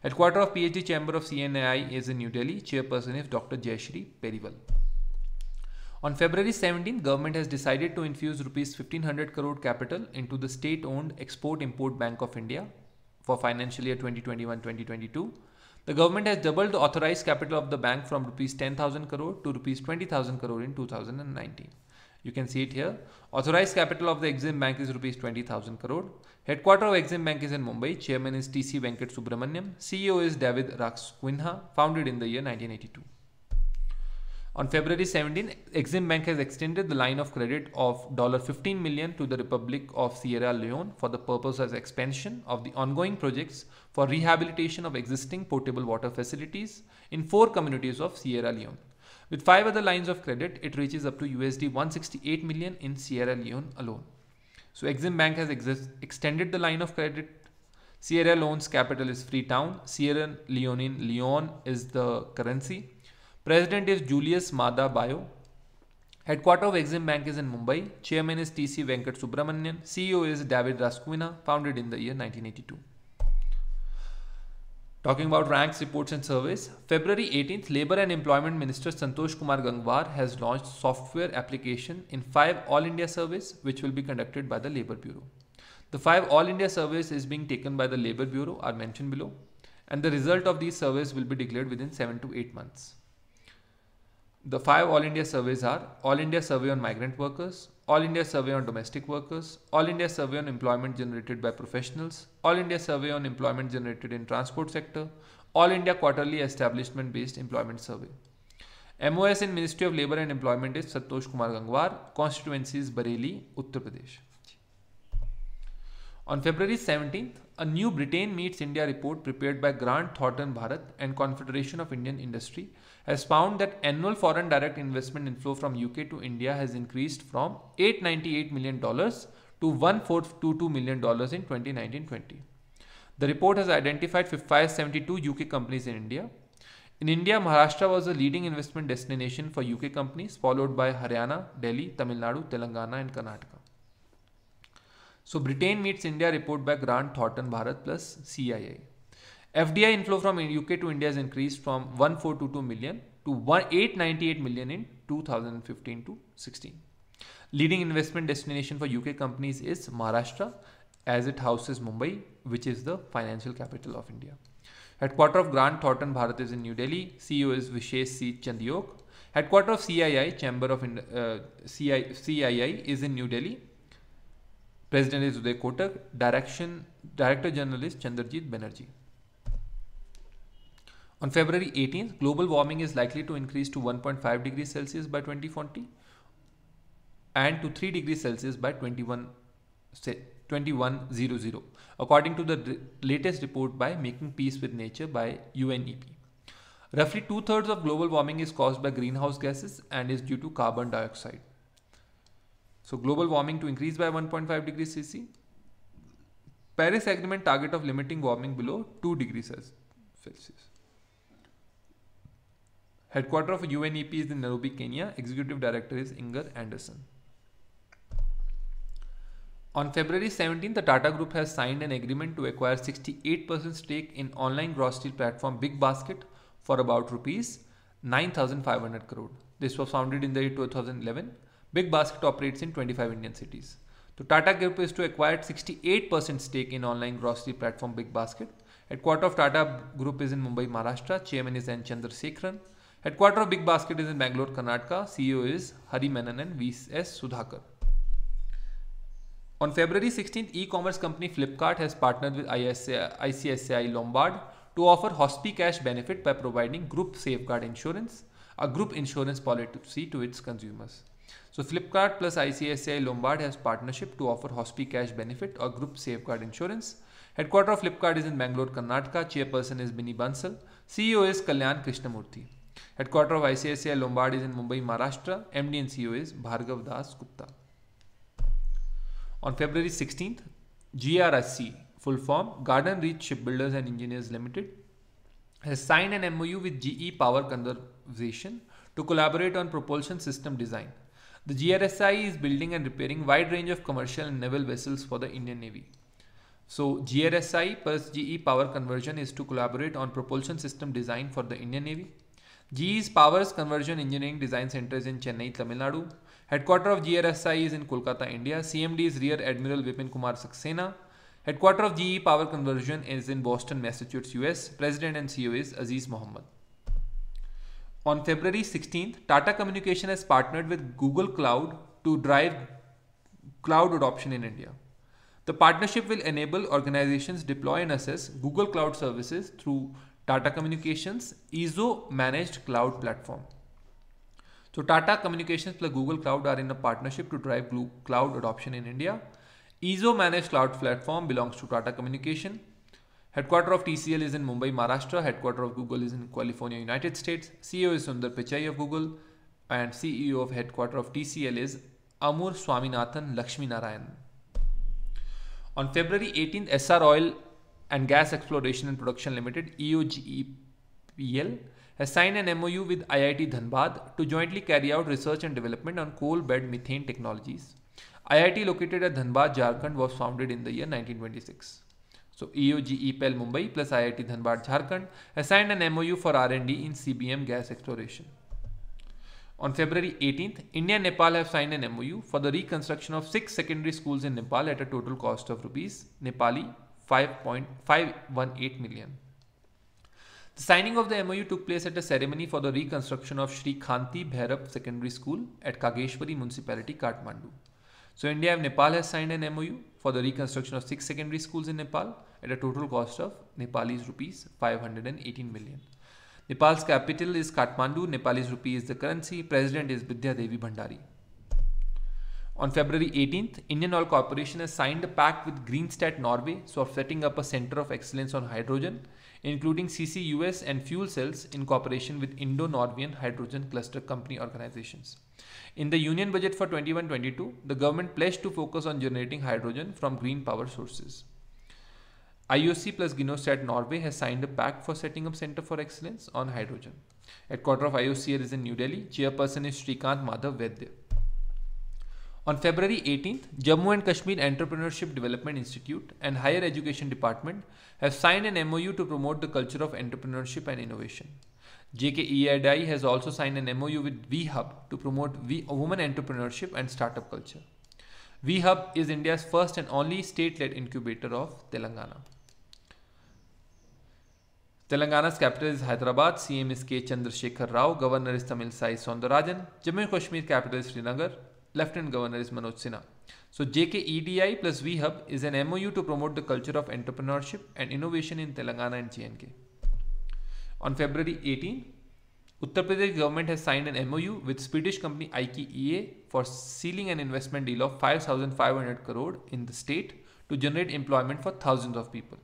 Headquarter of PhD Chamber of CNI is in New Delhi. Chairperson is Dr. Jayashree Periwal. On February 17, government has decided to infuse rupees 1500 crore capital into the state-owned Export-Import Bank of India for financial year 2021-2022. The government has doubled the authorized capital of the bank from rupees 10,000 crore to rupees 20,000 crore in 2019. You can see it here. Authorized capital of the Exim Bank is rupees 20,000 crore. Headquarter of Exim Bank is in Mumbai. Chairman is TC Venkat Subramaniam. CEO is David Rasquinha, founded in the year 1982. On February 17, Exim Bank has extended the line of credit of $15 million to the Republic of Sierra Leone for the purpose of expansion of the ongoing projects for rehabilitation of existing potable water facilities in four communities of Sierra Leone. With five other lines of credit, it reaches up to USD 168 million in Sierra Leone alone. So Exim Bank has ex extended the line of credit. Sierra Leone's capital is Freetown. Sierra Leone Leone is the currency. President is Julius Maada Bio. Headquarter of Exim Bank is in Mumbai. Chairman is TC Venkat Subramanian. CEO is David Rasquina, founded in the year 1982. Talking about ranks, reports and surveys, February 18th, Labour and Employment Minister Santosh Kumar Gangwar has launched software application in five All India surveys which will be conducted by the Labour Bureau. The five All India surveys is being taken by the Labour Bureau are mentioned below and the result of these surveys will be declared within 7 to 8 months. The five All India surveys are All India Survey on Migrant Workers, All India Survey on Domestic Workers, All India Survey on Employment Generated by Professionals, All India Survey on Employment Generated in Transport Sector, All India Quarterly Establishment Based Employment Survey. MOS in Ministry of Labour and Employment is Santosh Kumar Gangwar, constituency is Bareilly, Uttar Pradesh. On February 17th, a new Britain meets India report prepared by Grant Thornton Bharat and Confederation of Indian Industry has found that annual foreign direct investment inflow from UK to India has increased from $898 million to $1422 million in 2019-20. The report has identified 572 UK companies in India. In India, Maharashtra was the leading investment destination for UK companies, followed by Haryana, Delhi, Tamil Nadu, Telangana, and Karnataka. So Britain meets India report by Grant Thornton Bharat plus CII. FDI inflow from UK to India has increased from 1422 million to 898 million in 2015 to 16. Leading investment destination for UK companies is Maharashtra as it houses Mumbai, which is the financial capital of India. Headquarter of Grant Thornton Bharat is in New Delhi. CEO is Vishesh C. Chandiok. Headquarter of CII, Chamber of uh, CI, CII, is in New Delhi. President is Uday Kotak. Direction Director General is Chandrajit Banerjee. On February 18th, global warming is likely to increase to 1.5 degrees Celsius by 2040 and to 3 degrees Celsius by 21, 2100, according to the latest report by Making Peace with Nature by UNEP. Roughly two thirds of global warming is caused by greenhouse gases and is due to carbon dioxide. So global warming to increase by 1.5 degrees CC. Paris Agreement target of limiting warming below 2 degrees Celsius. Headquarter of UNEP is in Nairobi, Kenya. Executive Director is Inger Andersen. On February 17, the Tata Group has signed an agreement to acquire 68% stake in online grocery platform Big Basket for about rupees 9,500 crore. This was founded in the year 2011 Big Basket operates in 25 Indian cities. The Tata Group is to acquire 68% stake in online grocery platform Big Basket. Headquarter of Tata Group is in Mumbai, Maharashtra. Chairman is N. Chandrasekharan. Headquarter of Big Basket is in Bangalore, Karnataka. CEO is Hari Menon and V.S. Sudhakar. On February 16th, e-commerce company Flipkart has partnered with ICICI Lombard to offer HospiCash benefit by providing group safeguard insurance, a group insurance policy to its consumers. So Flipkart plus ICICI Lombard has partnership to offer HospiCash benefit or group safeguard insurance. Headquarter of Flipkart is in Bangalore, Karnataka. Chairperson is Binny Bansal. CEO is Kalyan Krishnamurthy. Headquarter of ICICI Lombard is in Mumbai, Maharashtra. MD and CEO is Bhargav Das Gupta. On February 16th, GRSE, full form, Garden Reach Shipbuilders and Engineers Limited, has signed an MOU with GE Power Conversion to collaborate on propulsion system design. The GRSE is building and repairing wide range of commercial and naval vessels for the Indian Navy. So GRSE plus GE Power Conversion is to collaborate on propulsion system design for the Indian Navy. GE's Powers Conversion Engineering Design Center is in Chennai, Tamil Nadu. Headquarter of GRSE is in Kolkata, India. CMD is Rear Admiral Vipin Kumar Saxena. Headquarter of GE Power Conversion is in Boston, Massachusetts, US. President and CEO is Aziz Mohammed. On February 16th, Tata Communication has partnered with Google Cloud to drive cloud adoption in India. The partnership will enable organizations deploy and assess Google Cloud services through Tata Communications IZO managed cloud platform. So Tata Communications plus Google Cloud are in a partnership to drive cloud adoption in India. IZO managed cloud platform belongs to Tata Communication Headquarter of TCL is in Mumbai, Maharashtra. Headquarter of Google is in California, United States. CEO is Sundar Pichai of Google. And CEO of headquarter of TCL is Amur Swaminathan Lakshmi Narayan. On February 18th, Essar Oil and Gas Exploration and Production Limited, EOGEPL, has signed an MOU with IIT Dhanbad to jointly carry out research and development on coal bed methane technologies. IIT located at Dhanbad, Jharkhand was founded in the year 1926. So EOG EPEL Mumbai plus IIT Dhanbad Jharkhand has signed an MOU for R&D in CBM gas exploration. On February 18th, India and Nepal have signed an MOU for the reconstruction of six secondary schools in Nepal at a total cost of rupees Nepali 5.518 million. The signing of the MOU took place at a ceremony for the reconstruction of Sri Khanti Bhairab Secondary School at Kageshwari Municipality, Kathmandu. So India and Nepal has signed an MOU for the reconstruction of six secondary schools in Nepal at a total cost of Nepalese rupees 518 million. Nepal's capital is Kathmandu. Nepalese rupee is the currency. President is Bidya Devi Bhandari. On February 18th, Indian Oil Corporation has signed a pact with Greenstat Norway for setting up a center of excellence on hydrogen, including CCUS and fuel cells in cooperation with Indo-Norwegian Hydrogen Cluster Company organizations. In the Union Budget for 21-22, the government pledged to focus on generating hydrogen from green power sources. IOC plus Greenstat Norway has signed a pact for setting up Center for Excellence on Hydrogen. Headquarter of IOC is in New Delhi. Chairperson is Srikant Madhav Vaidya. On February 18th, Jammu and Kashmir Entrepreneurship Development Institute and Higher Education Department have signed an MOU to promote the culture of entrepreneurship and innovation. JKEIDI has also signed an MOU with WE Hub to promote v- women entrepreneurship and startup culture. WE Hub is India's first and only state-led incubator of Telangana. Telangana's capital is Hyderabad. CM is K. Chandrasekhar Rao. Governor is Tamilisai Soundararajan, Jammu and Kashmir capital is Srinagar. Lieutenant Governor is Manoj Sinha. So JKEDI plus WE Hub is an MOU to promote the culture of entrepreneurship and innovation in Telangana and JNK. On February 18, Uttar Pradesh government has signed an MOU with Swedish company IKEA for sealing an investment deal of 5,500 crore in the state to generate employment for thousands of people.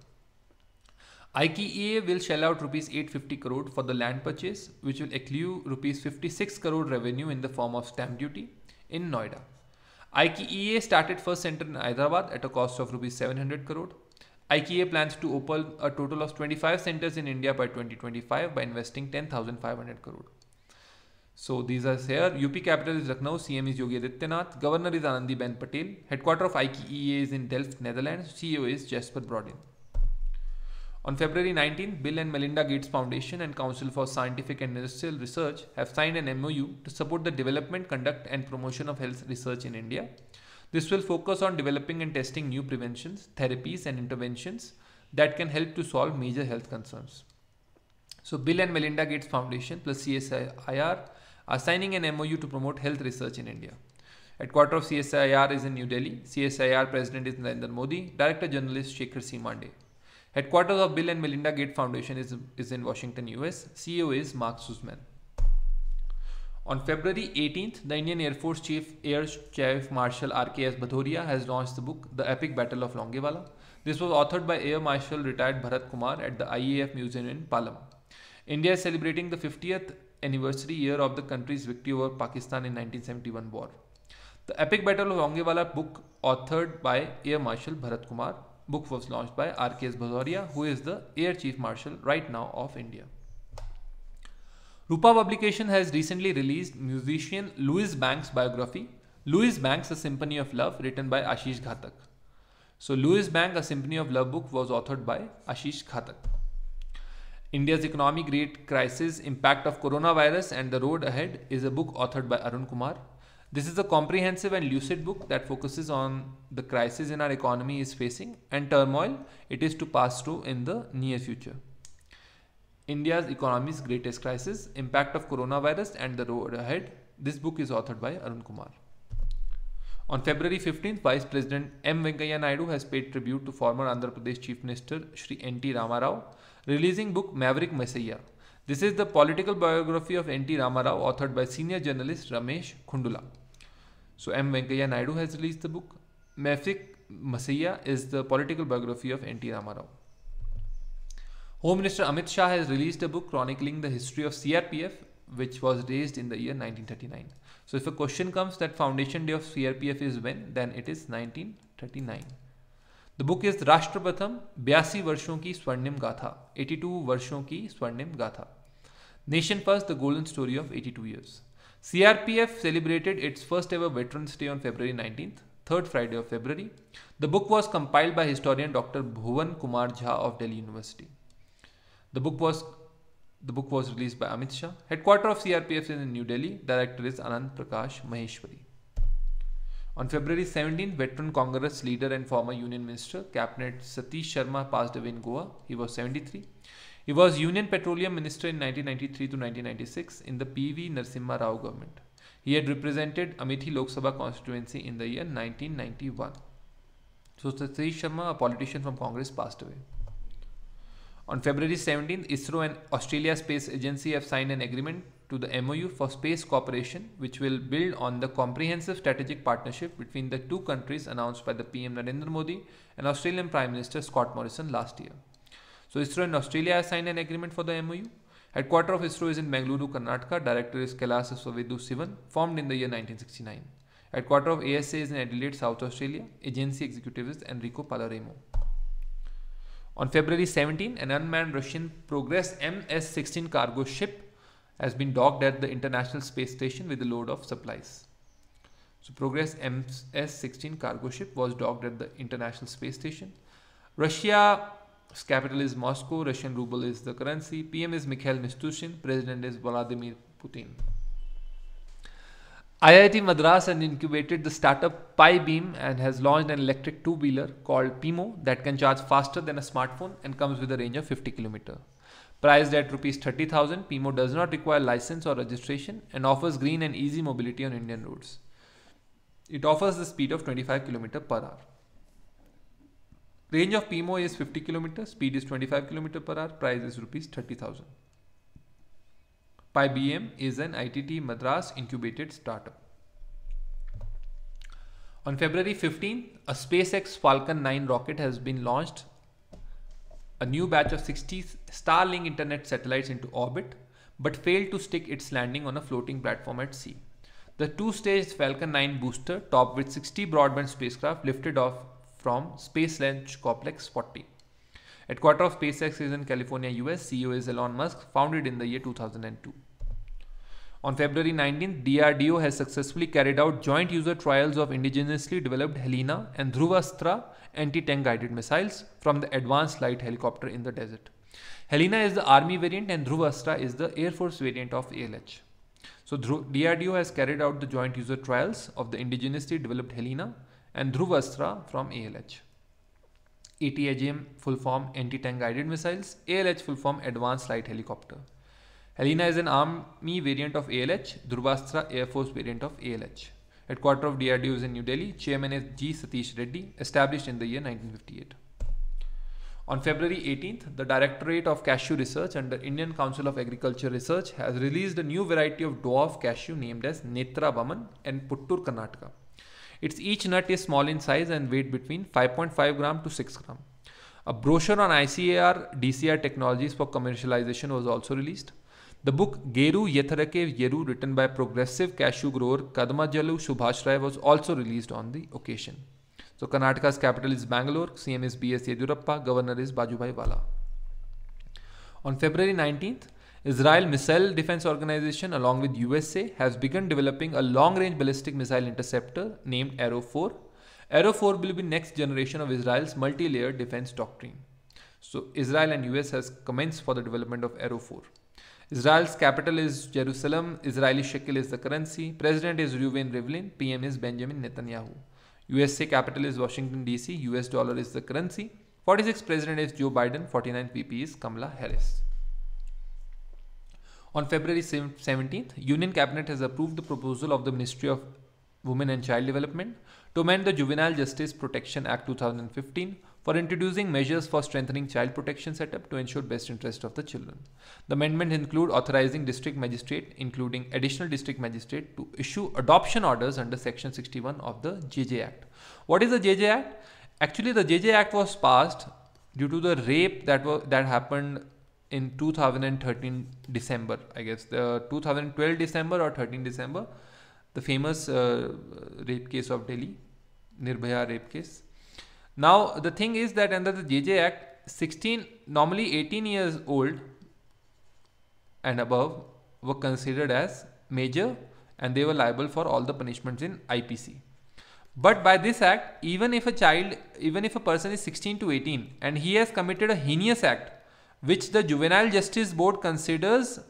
IKEA will shell out rupees 850 crore for the land purchase, which will accrue rupees 56 crore revenue in the form of stamp duty in Noida. IKEA started first center in Hyderabad at a cost of rupees 700 crore. IKEA plans to open a total of 25 centers in India by 2025 by investing 10,500 crore. So these are here. UP capital is Lucknow, CM is Yogi Adityanath, Governor is Anandi Ben Patel, headquarter of IKEA is in Delft, Netherlands, CEO is Jesper Brodin. On February 19, Bill and Melinda Gates Foundation and Council for Scientific and Industrial Research have signed an MOU to support the development, conduct and promotion of health research in India. This will focus on developing and testing new preventions, therapies and interventions that can help to solve major health concerns. So Bill and Melinda Gates Foundation plus CSIR are signing an MOU to promote health research in India. Headquarter of CSIR is in New Delhi. CSIR President is Narendra Modi. Director General is Shekhar C. Headquarters of Bill and Melinda Gates Foundation is, is in Washington, US. CEO is Mark Suzman. On February 18th, the Indian Air Force Chief Air Chief Marshal RKS Bhadauria has launched the book The Epic Battle of Longewala. This was authored by Air Marshal retired Bharat Kumar at the IAF Museum in Palam. India is celebrating the 50th anniversary year of the country's victory over Pakistan in 1971 war. The Epic Battle of Longewala book authored by Air Marshal Bharat Kumar book was launched by R.K.S. Bhadauria, who is the Air Chief Marshal right now of India. Rupa Publication has recently released musician Louis Banks' biography, Louis Banks, A Symphony of Love, written by Ashish Ghatak. So, Louis Banks, A Symphony of Love book was authored by Ashish Ghatak. India's economic great crisis, impact of coronavirus and the road ahead is a book authored by Arun Kumar. This is a comprehensive and lucid book that focuses on the crisis in our economy is facing and turmoil it is to pass through in the near future. India's economy's greatest crisis, impact of coronavirus and the road ahead. This book is authored by Arun Kumar. On February 15th, Vice President M. Venkaiah Naidu has paid tribute to former Andhra Pradesh Chief Minister Shri N.T. Ramarao, releasing book Maverick Messiah. This is the political biography of N.T. Ramarao authored by senior journalist Ramesh Kandula. So M Venkaiah Naidu has release the book मैफिक मसैया is the political biography of N T Rama Rao home minister Amit Shah has release the book chronicling the history of C R P F which was raise in the year nineteen thirty nine so if a question comes that foundation day of C R P F is when then it is nineteen thirty nine the book is राष्ट्रप्रथम बयासी वर्षों की स्वर्णिम गाथा eighty two वर्षों की स्वर्णिम गाथा nation first the golden story of eighty two years CRPF celebrated its first ever Veterans Day on February 19th, third Friday of February. The book was compiled by historian Dr. Bhuvan Kumar Jha of Delhi University. The book was the book was released by Amit Shah. Headquarter of CRPF is in New Delhi. Director is Anand Prakash Maheshwari. On February 17, Veteran Congress leader and former Union Minister, Cabinet Satish Sharma passed away in Goa. He was 73. He was Union Petroleum Minister in 1993 to 1996 in the PV Narasimha Rao government. He had represented Amethi Lok Sabha constituency in the year 1991. So Satish Sharma, a politician from Congress, passed away. On February 17th, ISRO and Australia Space Agency have signed an agreement to the MOU for space cooperation, which will build on the comprehensive strategic partnership between the two countries announced by the PM Narendra Modi and Australian Prime Minister Scott Morrison last year. So ISRO and Australia have signed an agreement for the MOU. Headquarter of ISRO is in Bengaluru, Karnataka. Director is Kailasavadivoo Sivan, formed in the year 1969. Headquarter of ASA is in Adelaide, South Australia. Agency executive is Enrico Palermo. On February 17, an unmanned Russian Progress MS-16 cargo ship has been docked at the International Space Station with a load of supplies. So Progress MS-16 cargo ship was docked at the International Space Station. Russia's capital is Moscow. Russian ruble is the currency. PM is Mikhail Mishustin. President is Vladimir Putin. IIT Madras has incubated the startup PiBeam and has launched an electric two-wheeler called Pimo that can charge faster than a smartphone and comes with a range of 50 km. Priced at rupees 30,000, Pimo does not require license or registration and offers green and easy mobility on Indian roads. It offers the speed of 25 km per hour. Range of Pimo is 50 km, speed is 25 km per hour, price is rupees 30,000. PiBeam is an IIT Madras incubated startup. On February 15, a SpaceX Falcon 9 rocket has been launched. A new batch of 60 Starlink internet satellites into orbit, but failed to stick its landing on a floating platform at sea. The two-stage Falcon 9 booster, topped with 60 broadband spacecraft, lifted off from Space Launch Complex 40. Headquarters of SpaceX is in California, US. CEO is Elon Musk, founded in the year 2002. On February 19th, DRDO has successfully carried out joint user trials of indigenously developed Helina and Dhruvastra anti-tank guided missiles from the Advanced Light Helicopter in the desert. Helina is the army variant and Dhruvastra is the Air Force variant of ALH. So DRDO has carried out the joint user trials of the indigenously developed Helina and Dhruvastra from ALH. ATAGM full form anti-tank guided missiles, ALH full form advanced light helicopter. Helina is an army variant of ALH, Dhruvastra Air Force variant of ALH. Headquarters of DRDO is in New Delhi. Chairman is G. Satish Reddy, established in the year 1958. On February 18th, the Directorate of Cashew Research under Indian Council of Agriculture Research has released a new variety of dwarf cashew named as Netra Vaman and Puttur Karnataka. Its each nut is small in size and weight between 5.5 gram to 6 gram. A brochure on ICAR DCR technologies for commercialization was also released. The book Geru Yetharake Yeru, written by progressive cashew grower Kadmajalu Subhash Rai, was also released on the occasion. So Karnataka's capital is Bangalore, CM is BS Yedurappa, governor is Bajubhai Wala. On February 19th, Israel Missile Defense Organization along with USA has begun developing a long-range ballistic missile interceptor named Arrow 4. Arrow 4 will be next generation of Israel's multi-layered defense doctrine. So Israel and US has commenced for the development of Arrow 4. Israel's capital is Jerusalem. Israeli shekel is the currency. President is Reuven Rivlin. PM is Benjamin Netanyahu. USA capital is Washington DC. US dollar is the currency. 46th president is Joe Biden. 49th VP is Kamala Harris. On February 17th, Union Cabinet has approved the proposal of the Ministry of Women and Child Development to amend the Juvenile Justice Protection Act 2015 for introducing measures for strengthening child protection setup to ensure best interest of the children. The amendments include authorizing district magistrate, including additional district magistrate, to issue adoption orders under Section 61 of the JJ Act. What is the JJ Act? Actually, the JJ Act was passed due to the rape that was that happened in 2013 December, I guess the 2012 December or 13 December, the famous uh, rape case of Delhi, Nirbhaya rape case. Now, the thing is that under the JJ Act, 16, normally 18 years old and above were considered as major and they were liable for all the punishments in IPC. But by this act, even if a child, even if a person is 16 to 18 and he has committed a heinous act, which the Juvenile Justice Board considers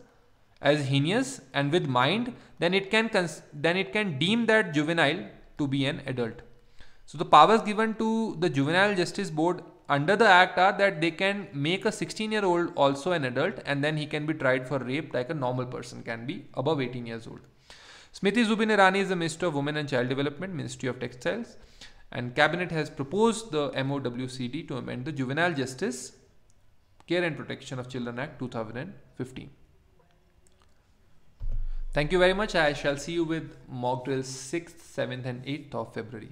as heinous and with mind, then it can then it can deem that juvenile to be an adult. So the powers given to the Juvenile Justice Board under the act are that they can make a 16 year old also an adult and then he can be tried for rape like a normal person can be above 18 years old. Smriti Zubin Irani is the Minister of Women and Child Development, Ministry of Textiles and Cabinet has proposed the MOWCD to amend the Juvenile Justice Care and Protection of Children Act 2015. Thank you very much. I shall see you with mock drills 6th, 7th and 8th of February.